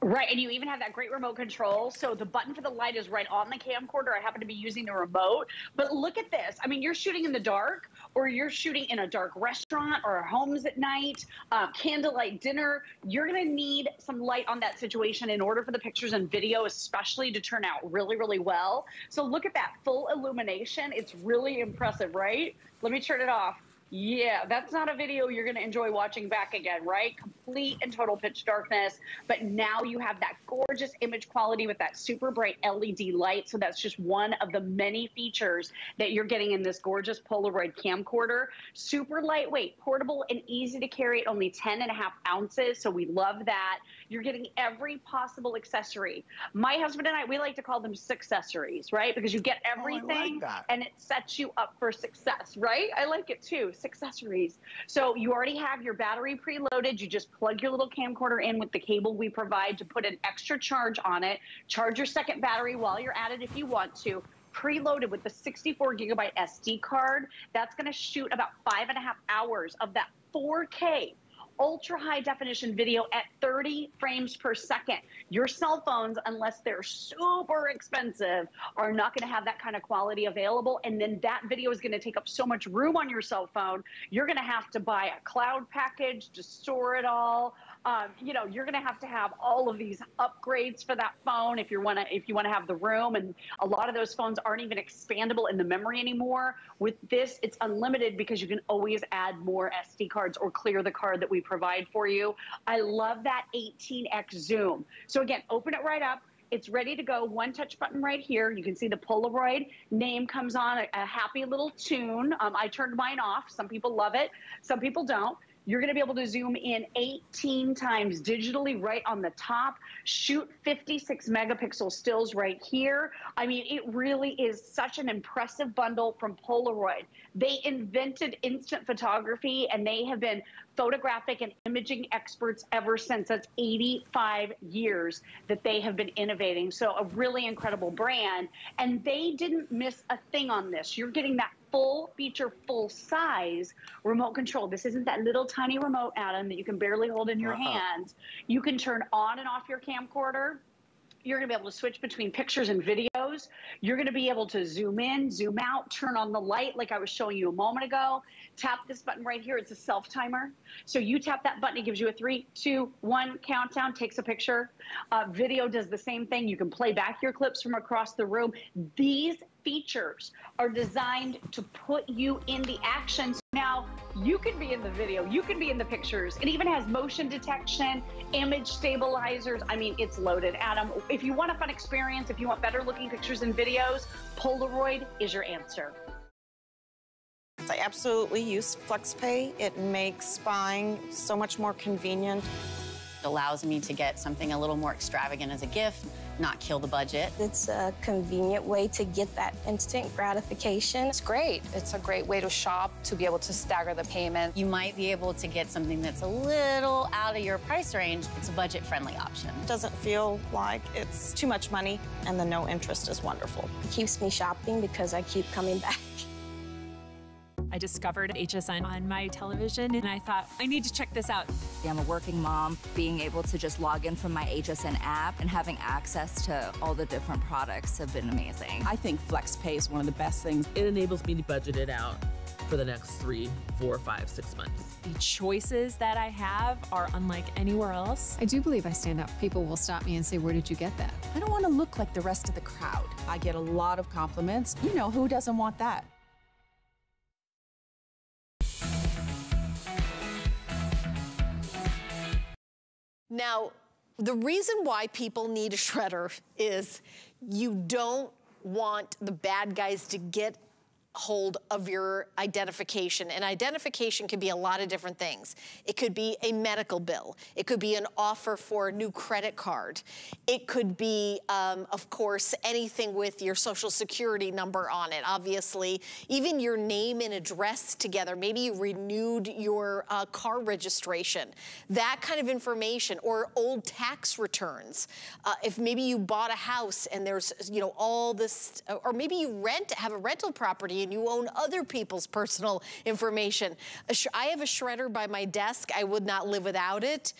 Right, and you even have that great remote control. So the button for the light is right on the camcorder. I happen to be using the remote. But look at this. I mean, you're shooting in the dark, or you're shooting in a dark restaurant or homes at night, uh, candlelight dinner. You're going to need some light on that situation in order for the pictures and video, especially to turn out really, really well. So look at that full illumination. It's really impressive, right? Let me turn it off. Yeah, that's not a video you're going to enjoy watching back again, right? Complete and total pitch darkness. But now you have that gorgeous image quality with that super bright LED light. So that's just one of the many features that you're getting in this gorgeous Polaroid camcorder. Super lightweight, portable, and easy to carry at only 10 and a half ounces. So we love that. You're getting every possible accessory. My husband and I, we like to call them successories, right? Because you get oh, everything oh, like and it sets you up for success, right? I like it too successories. So you already have your battery preloaded. You just plug your little camcorder in with the cable we provide to put an extra charge on it. Charge your second battery while you're at it if you want to preloaded with the 64 gigabyte SD card. That's going to shoot about five and a half hours of that 4K ultra high definition video at 30 frames per second. Your cell phones, unless they're super expensive, are not going to have that kind of quality available. And then that video is going to take up so much room on your cell phone. You're going to have to buy a cloud package to store it all um, you know, you're going to have to have all of these upgrades for that phone if you want to if you want to have the room. And a lot of those phones aren't even expandable in the memory anymore. With this, it's unlimited because you can always add more SD cards or clear the card that we provide for you. I love that 18x zoom. So again, open it right up. It's ready to go. One touch button right here. You can see the Polaroid name comes on, a, a happy little tune. Um, I turned mine off. Some people love it. Some people don't. You're going to be able to zoom in 18 times digitally right on the top, shoot 56 megapixel stills right here. I mean, it really is such an impressive bundle from Polaroid. They invented instant photography and they have been photographic and imaging experts ever since. That's 85 years that they have been innovating. So a really incredible brand. And they didn't miss a thing on this. You're getting that full feature, full size remote control. This isn't that little tiny remote, Adam, that you can barely hold in your uh -huh. hands. You can turn on and off your camcorder. You're going to be able to switch between pictures and videos. You're going to be able to zoom in, zoom out, turn on the light like I was showing you a moment ago. Tap this button right here. It's a self timer. So you tap that button, it gives you a three, two, one countdown, takes a picture. Uh, video does the same thing. You can play back your clips from across the room. These features are designed to put you in the action. So now you can be in the video, you can be in the pictures. It even has motion detection, image stabilizers. I mean, it's loaded. Adam, if you want a fun experience, if you want better looking pictures and videos, Polaroid is your answer. I absolutely use FlexPay. It makes buying so much more convenient. It allows me to get something a little more extravagant as a gift, not kill the budget. It's a convenient way to get that instant gratification. It's great. It's a great way to shop, to be able to stagger the payment. You might be able to get something that's a little out of your price range. It's a budget-friendly option. It doesn't feel like it's too much money, and the no interest is wonderful. It keeps me shopping because I keep coming back. I discovered HSN on my television and I thought, I need to check this out. I'm a working mom. Being able to just log in from my HSN app and having access to all the different products have been amazing. I think FlexPay is one of the best things. It enables me to budget it out for the next three, four, five, six months. The choices that I have are unlike anywhere else. I do believe I stand out. People will stop me and say, Where did you get that? I don't want to look like the rest of the crowd. I get a lot of compliments. You know, who doesn't want that? Now, the reason why people need a shredder is you don't want the bad guys to get hold of your identification. And identification can be a lot of different things. It could be a medical bill. It could be an offer for a new credit card. It could be, um, of course, anything with your social security number on it, obviously. Even your name and address together. Maybe you renewed your uh, car registration. That kind of information. Or old tax returns. Uh, if maybe you bought a house and there's, you know, all this, or maybe you rent, have a rental property you own other people's personal information. I have a shredder by my desk. I would not live without it.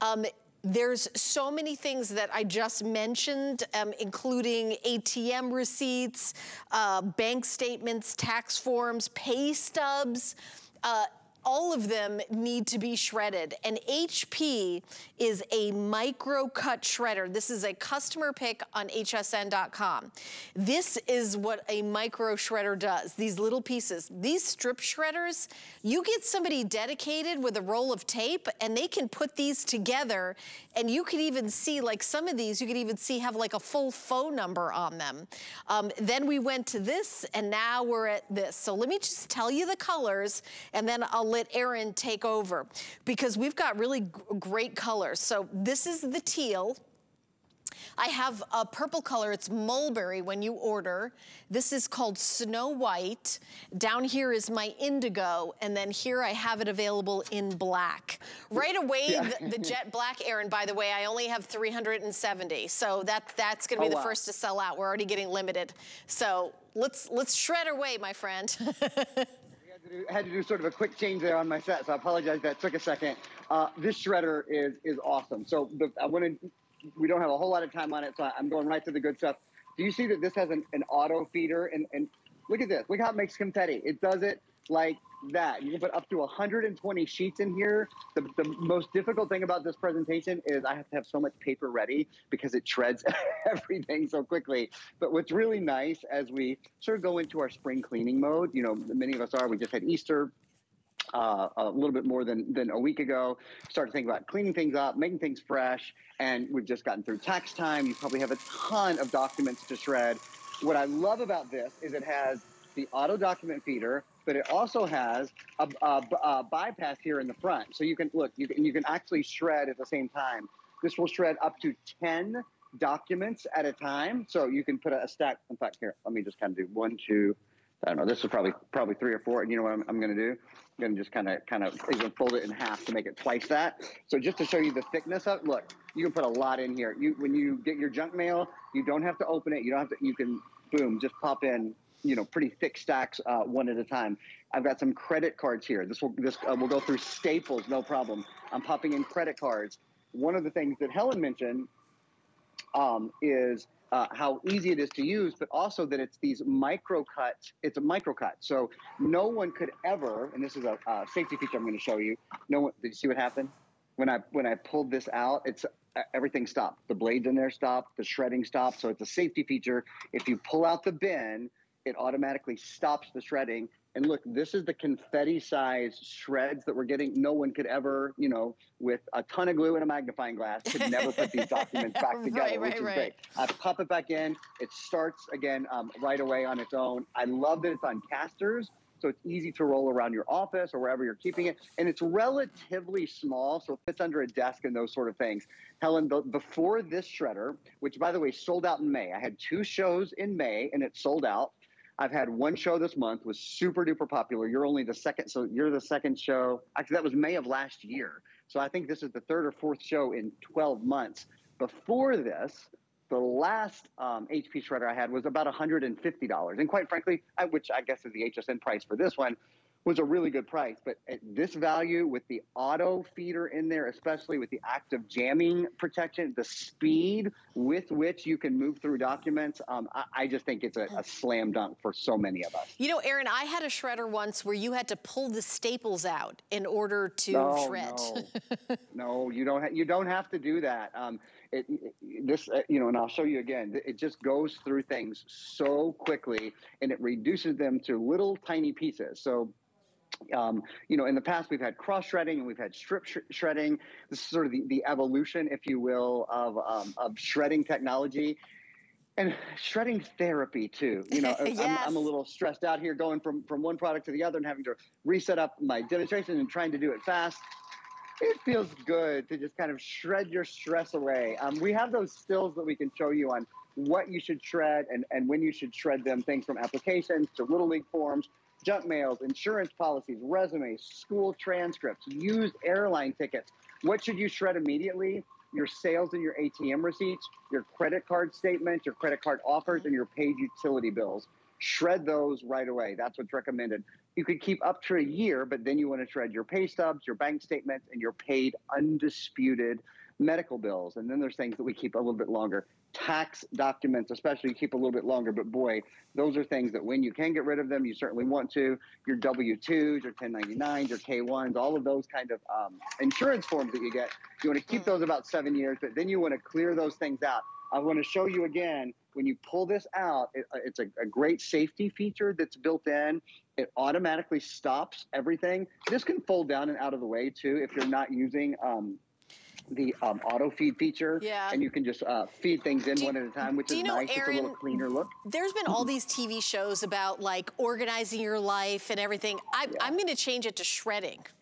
Um, there's so many things that I just mentioned, um, including ATM receipts, uh, bank statements, tax forms, pay stubs, uh, all of them need to be shredded. And HP is a micro cut shredder. This is a customer pick on hsn.com. This is what a micro shredder does, these little pieces. These strip shredders, you get somebody dedicated with a roll of tape and they can put these together and you could even see like some of these, you could even see have like a full phone number on them. Um, then we went to this and now we're at this. So let me just tell you the colors and then I'll let Aaron take over because we've got really great colors. So this is the teal. I have a purple color, it's mulberry when you order. This is called Snow White. Down here is my indigo, and then here I have it available in black. Right away, yeah. the, the, jet black, Aaron, by the way, I only have 370. So that, that's gonna be oh, the wow. first to sell out. We're already getting limited. So let's, let's shred away, my friend. do, had to do sort of a quick change there on my set, so I apologize that took a second. Uh, this shredder is is awesome. So the, I want. We don't have a whole lot of time on it, so I'm going right to the good stuff. Do you see that this has an, an auto feeder? And, and look at this. Look how it makes confetti. It does it like that. You can put up to 120 sheets in here. The, the most difficult thing about this presentation is I have to have so much paper ready because it shreds everything so quickly. But what's really nice as we sort of go into our spring cleaning mode, you know, many of us are, we just had Easter, uh, a little bit more than, than a week ago. Started thinking about cleaning things up, making things fresh, and we've just gotten through tax time. You probably have a ton of documents to shred. What I love about this is it has the auto document feeder, but it also has a, a, a, bypass here in the front. So you can look, you can, you can actually shred at the same time. This will shred up to 10 documents at a time. So you can put a, a stack. In fact, here, let me just kind of do one, two, I don't know. This is probably probably three or four. And you know what I'm, I'm going to do? I'm going to just kind of kind of even fold it in half to make it twice that. So just to show you the thickness of look, you can put a lot in here. You when you get your junk mail, you don't have to open it. You don't have to. You can boom, just pop in you know pretty thick stacks uh, one at a time. I've got some credit cards here. This will this uh, will go through staples, no problem. I'm popping in credit cards. One of the things that Helen mentioned um, is uh, how easy it is to use, but also that it's these micro cuts. It's a micro cut, so no one could ever. And this is a safety feature I'm going to show you. No one. Did you see what happened when I when I pulled this out? It's everything stopped. The blades in there stopped. The shredding stopped. So it's a safety feature. If you pull out the bin, it automatically stops the shredding And look, this is the confetti size shreds that we're getting. No one could ever, you know, with a ton of glue and a magnifying glass, could never put these documents back together, Right, which right, is right. great. I pop it back in. It starts again um, right away on its own. I love that it's on casters. So it's easy to roll around your office or wherever you're keeping it. And it's relatively small, so it fits under a desk and those sort of things. Helen, the, before this shredder, which by the way sold out in May, I had two shows in May and it sold out. I've had one show this month was super duper popular. You're only the second, so you're the second show. Actually, that was May of last year. So I think this is the third or fourth show in 12 months. Before this, the last um, HP shredder I had was about $150. And quite frankly, I, which I guess is the HSN price for this one, was a really good price. But at this value with the auto feeder in there, especially with the active jamming protection, the speed with which you can move through documents, um, I, I just think it's a, a slam dunk for so many of us. You know, Aaron, I had a shredder once where you had to pull the staples out in order to no, shred. No, no, you don't. Ha- you don't have to do that. Um, it, it- this, uh, you know, and I'll show you again. It just goes through things so quickly, and it reduces them to little tiny pieces. So. Um, you know, in the past we've had cross shredding and we've had strip sh- shredding. This is sort of the, the evolution, if you will, of um, of shredding technology and shredding therapy too. You know, I'm, I'm a little stressed out here going from from one product to the other and having to reset up my demonstration and trying to do it fast. It feels good to just kind of shred your stress away. Um, we have those stills that we can show you on what you should shred and, and when you should shred them, things from applications to Little League forms, junk mails, insurance policies, resumes, school transcripts, used airline tickets. What should you shred immediately? Your sales and your ATM receipts, your credit card statements, your credit card offers, and your paid utility bills. Shred those right away. That's what's recommended. You could keep up to a year, but then you want to shred your pay stubs, your bank statements, and your paid undisputed medical bills. And then there's things that we keep a little bit longer. Tax documents, especially, you keep a little bit longer. But boy, those are things that when you can get rid of them, you certainly want to. Your W 2s, your 1099s, your K 1s, all of those kind of um, insurance forms that you get, you want to keep those about seven years, but then you want to clear those things out. I want to show you again when you pull this out, it, uh, it's a, a great safety feature that's built in. It automatically stops everything. This can fold down and out of the way too if you're not using um, the um, auto feed feature. Yeah. And you can just uh, feed things in one at a time, which do is you know, nice. it's a little cleaner look. There's been all these TV shows about like organizing your life and everything. I, I'm going to change it to shredding.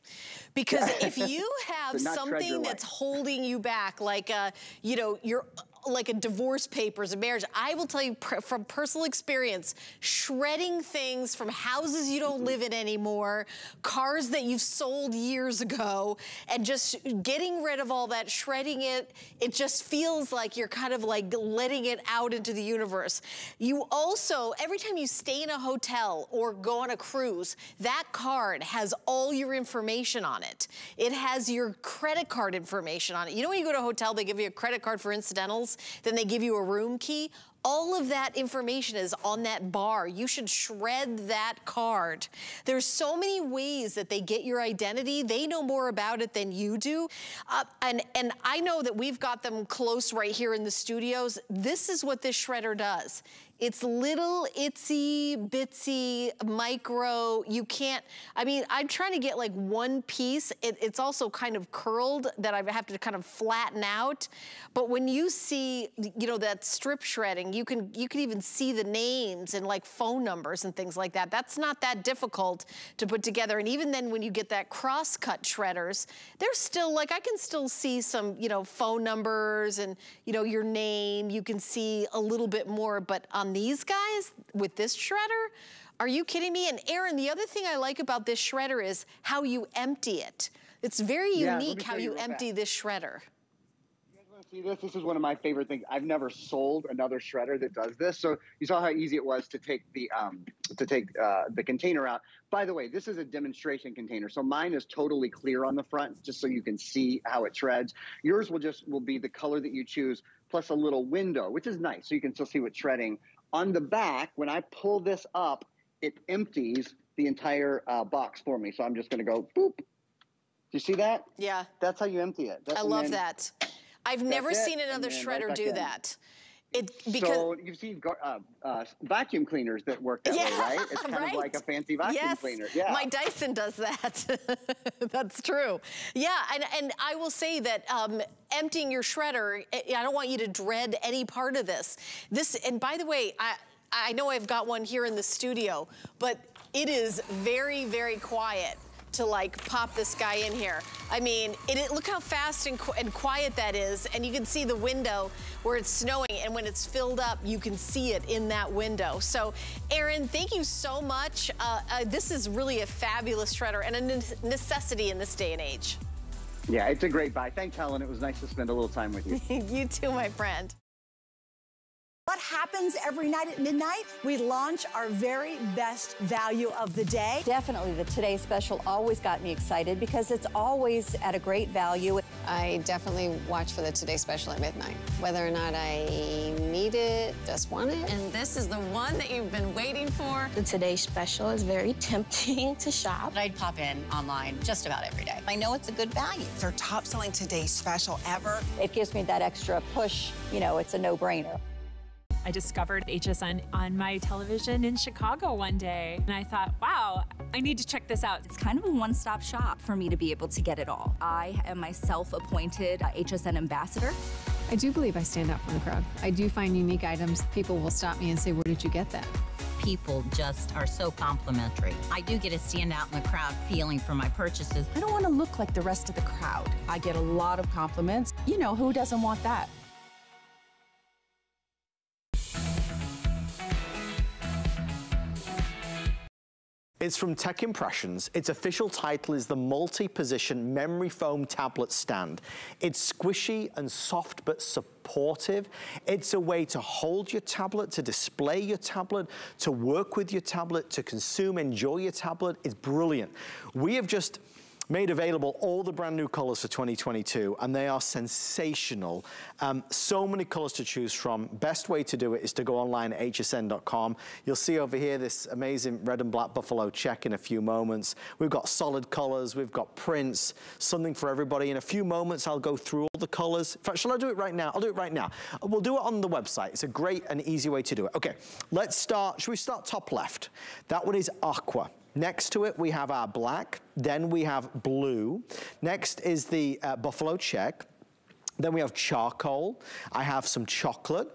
Because if you have So not shred your something that's holding you back, like a, you know, you're like a divorce papers, a marriage, I will tell you from personal experience, shredding things from houses you don't live in anymore, cars that you've sold years ago, and just getting rid of all that, shredding it, it just feels like you're kind of like letting it out into the universe. You also, every time you stay in a hotel or go on a cruise, that card has all your information on it. It has your credit card information on it. You know when you go to a hotel, they give you a credit card for incidentals, then they give you a room key? All of that information is on that bar. You should shred that card. There's so many ways that they get your identity. They know more about it than you do. Uh, and, and I know that we've got them close right here in the studios. This is what this shredder does. It's little itsy bitsy micro. You can't, I mean, I'm trying to get like one piece. It, it's also kind of curled that I have to kind of flatten out. But when you see, you know, that strip shredding, you can, you can even see the names and like phone numbers and things like that. That's not that difficult to put together. And even then when you get that cross-cut shredders, they're still like, I can still see some, you know, phone numbers and, you know, your name. You can see a little bit more, but on these guys with this shredder, are you kidding me? And Aaron, the other thing I like about this shredder is how you empty it. It's very Yeah, unique how you you empty fast. this shredder. You guys want to see this? This is one of my favorite things. I've never sold another shredder that does this. So you saw how easy it was to take the um, to take uh, the container out. By the way, this is a demonstration container, so mine is totally clear on the front, just so you can see how it shreds. Yours will just will be the color that you choose, plus a little window, which is nice, so you can still see what's shredding. On the back, when I pull this up, it empties the entire uh, box for me. So I'm just going to go boop. Do you see that? Yeah. That's how you empty it. That- I love that. I've never it, seen another then right shredder do in. that. It because so you've seen uh, uh, vacuum cleaners that work that Yeah, way, right? It's kind right. of like a fancy vacuum yes, cleaner. Yeah. my Dyson does that. That's true. Yeah, and, and I will say that um, emptying your shredder, I I don't want you to dread any part of this. This, and by the way, I, I know I've got one here in the studio, but it is very, very quiet to like pop this guy in here. I mean, it, it- look how fast and, qu- and quiet that is. And you can see the window where it's snowing. And when it's filled up, you can see it in that window. So Aaron, thank you so much. Uh, uh, this is really a fabulous shredder and a ne- necessity in this day and age. yeah, it's a great buy. Thanks, Helen. It was nice to spend a little time with you. you too, my friend. What happens every night at midnight? We launch our very best value of the day. Definitely, the Today Special always got me excited because it's always at a great value. I definitely watch for the Today Special at midnight. Whether or not I need it, just want it. And this is the one that you've been waiting for. The Today Special is very tempting to shop. I'd pop in online just about every day. I know it's a good value. It's our top selling today special ever. It gives me that extra push. You know, it's a no brainer. I discovered HSN on my television in Chicago one day, and I thought, wow, I need to check this out. It's kind of a one stop shop for me to be able to get it all. I am my self appointed HSN ambassador. I do believe I stand out from the crowd. I do find unique items. People will stop me and say, Where did you get that? People just are so complimentary. I do get a stand out in the crowd feeling for my purchases. I don't want to look like the rest of the crowd. I get a lot of compliments. You know, who doesn't want that? It's from Tech Impressions. Its official title is the Multi-Position Memory Foam Tablet Stand. It's squishy and soft but supportive. It's a way to hold your tablet, to display your tablet, to work with your tablet, to consume, enjoy your tablet. It's brilliant. We have just made available all the brand new colors for 2022 and they are sensational. Um, so many colors to choose from. Best way to do it is to go online at hsn.com. You'll see over here this amazing red and black buffalo check in a few moments. We've got solid colors, we've got prints, something for everybody. In a few moments, I'll go through all the colors. In fact, shall I do it right now? I'll do it right now. We'll do it on the website. It's a great and easy way to do it. Okay, let's start. Should we start top left? That one is aqua. Next to it, we have our black. Then we have blue. Next is the uh, buffalo check. Then we have charcoal. I have some chocolate,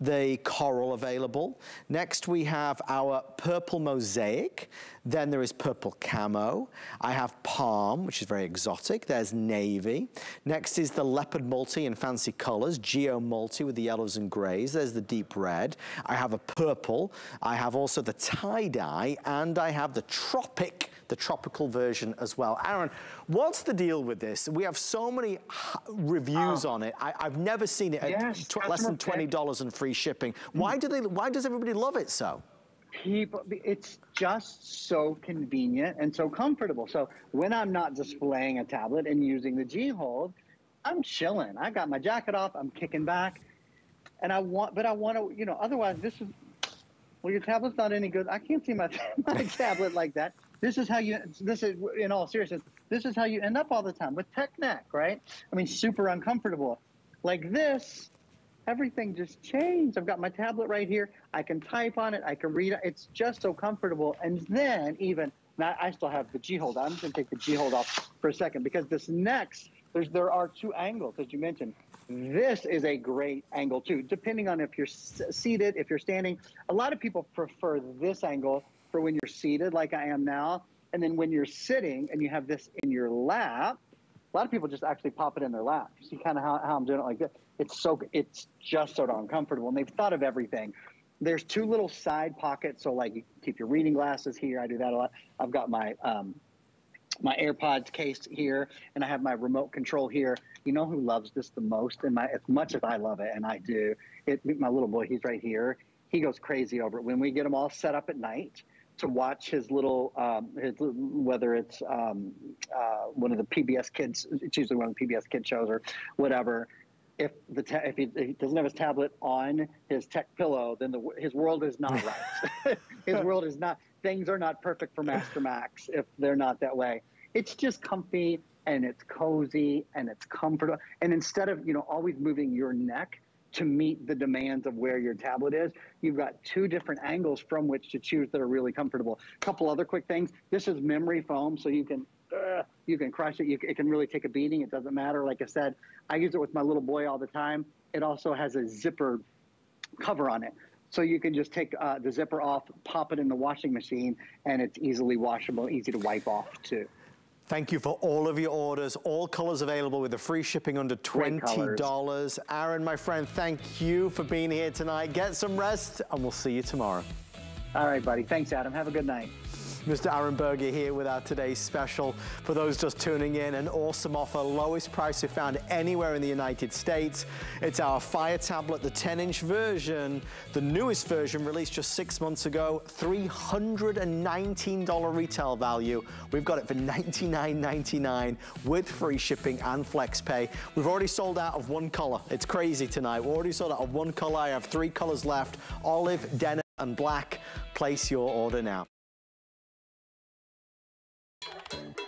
the coral available. Next we have our purple mosaic. Then there is purple camo. I have palm, which is very exotic. There's navy. Next is the leopard multi in fancy colors, geo multi with the yellows and grays. There's the deep red. I have a purple. I have also the tie-dye and I have the tropic the tropical version as well. Aaron, what's the deal with this? We have so many reviews oh. on it. I, have never seen it at Yes, less than $20 and free shipping. Hmm. Why do they, why does everybody love it so? people it's just so convenient and so comfortable so when i'm not displaying a tablet and using the g hold i'm chilling i got my jacket off i'm kicking back and i want but i want to you know otherwise this is well your tablet's not any good i can't see my, my tablet like that this is how you this is in all seriousness this is how you end up all the time with tech neck right i mean super uncomfortable like this everything just changed. I've got my tablet right here. I can type on it. I can read it. It's just so comfortable. And then even now, I still have the G hold. I'm just going to take the G hold off for a second because this next there's there are two angles as you mentioned. This is a great angle too, depending on if you're seated, if you're standing. A lot of people prefer this angle for when you're seated, like I am now, and then when you're sitting and you have this in your lap. A lot of people just actually pop it in their lap. You see kind of how, how I'm doing it like this. It's so it's just so darn comfortable, and they've thought of everything. There's two little side pockets, so like you keep your reading glasses here. I do that a lot. I've got my um, my AirPods case here, and I have my remote control here. You know who loves this the most, and my as much as I love it, and I do. It my little boy, he's right here. He goes crazy over it when we get him all set up at night to watch his little, um, his, whether it's um, uh, one of the PBS kids, it's usually one of the PBS kid shows or whatever. If the ta- if, he, if he doesn't have his tablet on his tech pillow, then the, his world is not right. his world is not. Things are not perfect for Master Max if they're not that way. It's just comfy and it's cozy and it's comfortable. And instead of you know always moving your neck to meet the demands of where your tablet is. You've got two different angles from which to choose that are really comfortable. A couple other quick things. This is memory foam, so you can uh, you can crush it. You, it can really take a beating. It doesn't matter. Like I said, I use it with my little boy all the time. It also has a zipper cover on it. So you can just take uh, the zipper off, pop it in the washing machine, and it's easily washable, easy to wipe off too. Thank you for all of your orders. All colors available with the free shipping under $20. Aaron, my friend, thank you for being here tonight. Get some rest, and we'll see you tomorrow. All right, buddy. Thanks, Adam. Have a good night. Mr. Aaron Berger here with our today's special. For those just tuning in, an awesome offer, lowest price we found anywhere in the United States. It's our Fire Tablet, the 10-inch version, the newest version released just six months ago, $319 retail value. We've got it for $99.99 with free shipping and flex pay. We've already sold out of one color. It's crazy tonight. We're already sold out of one color. I have three colors left, olive, denim, and black. Place your order now. Thank you.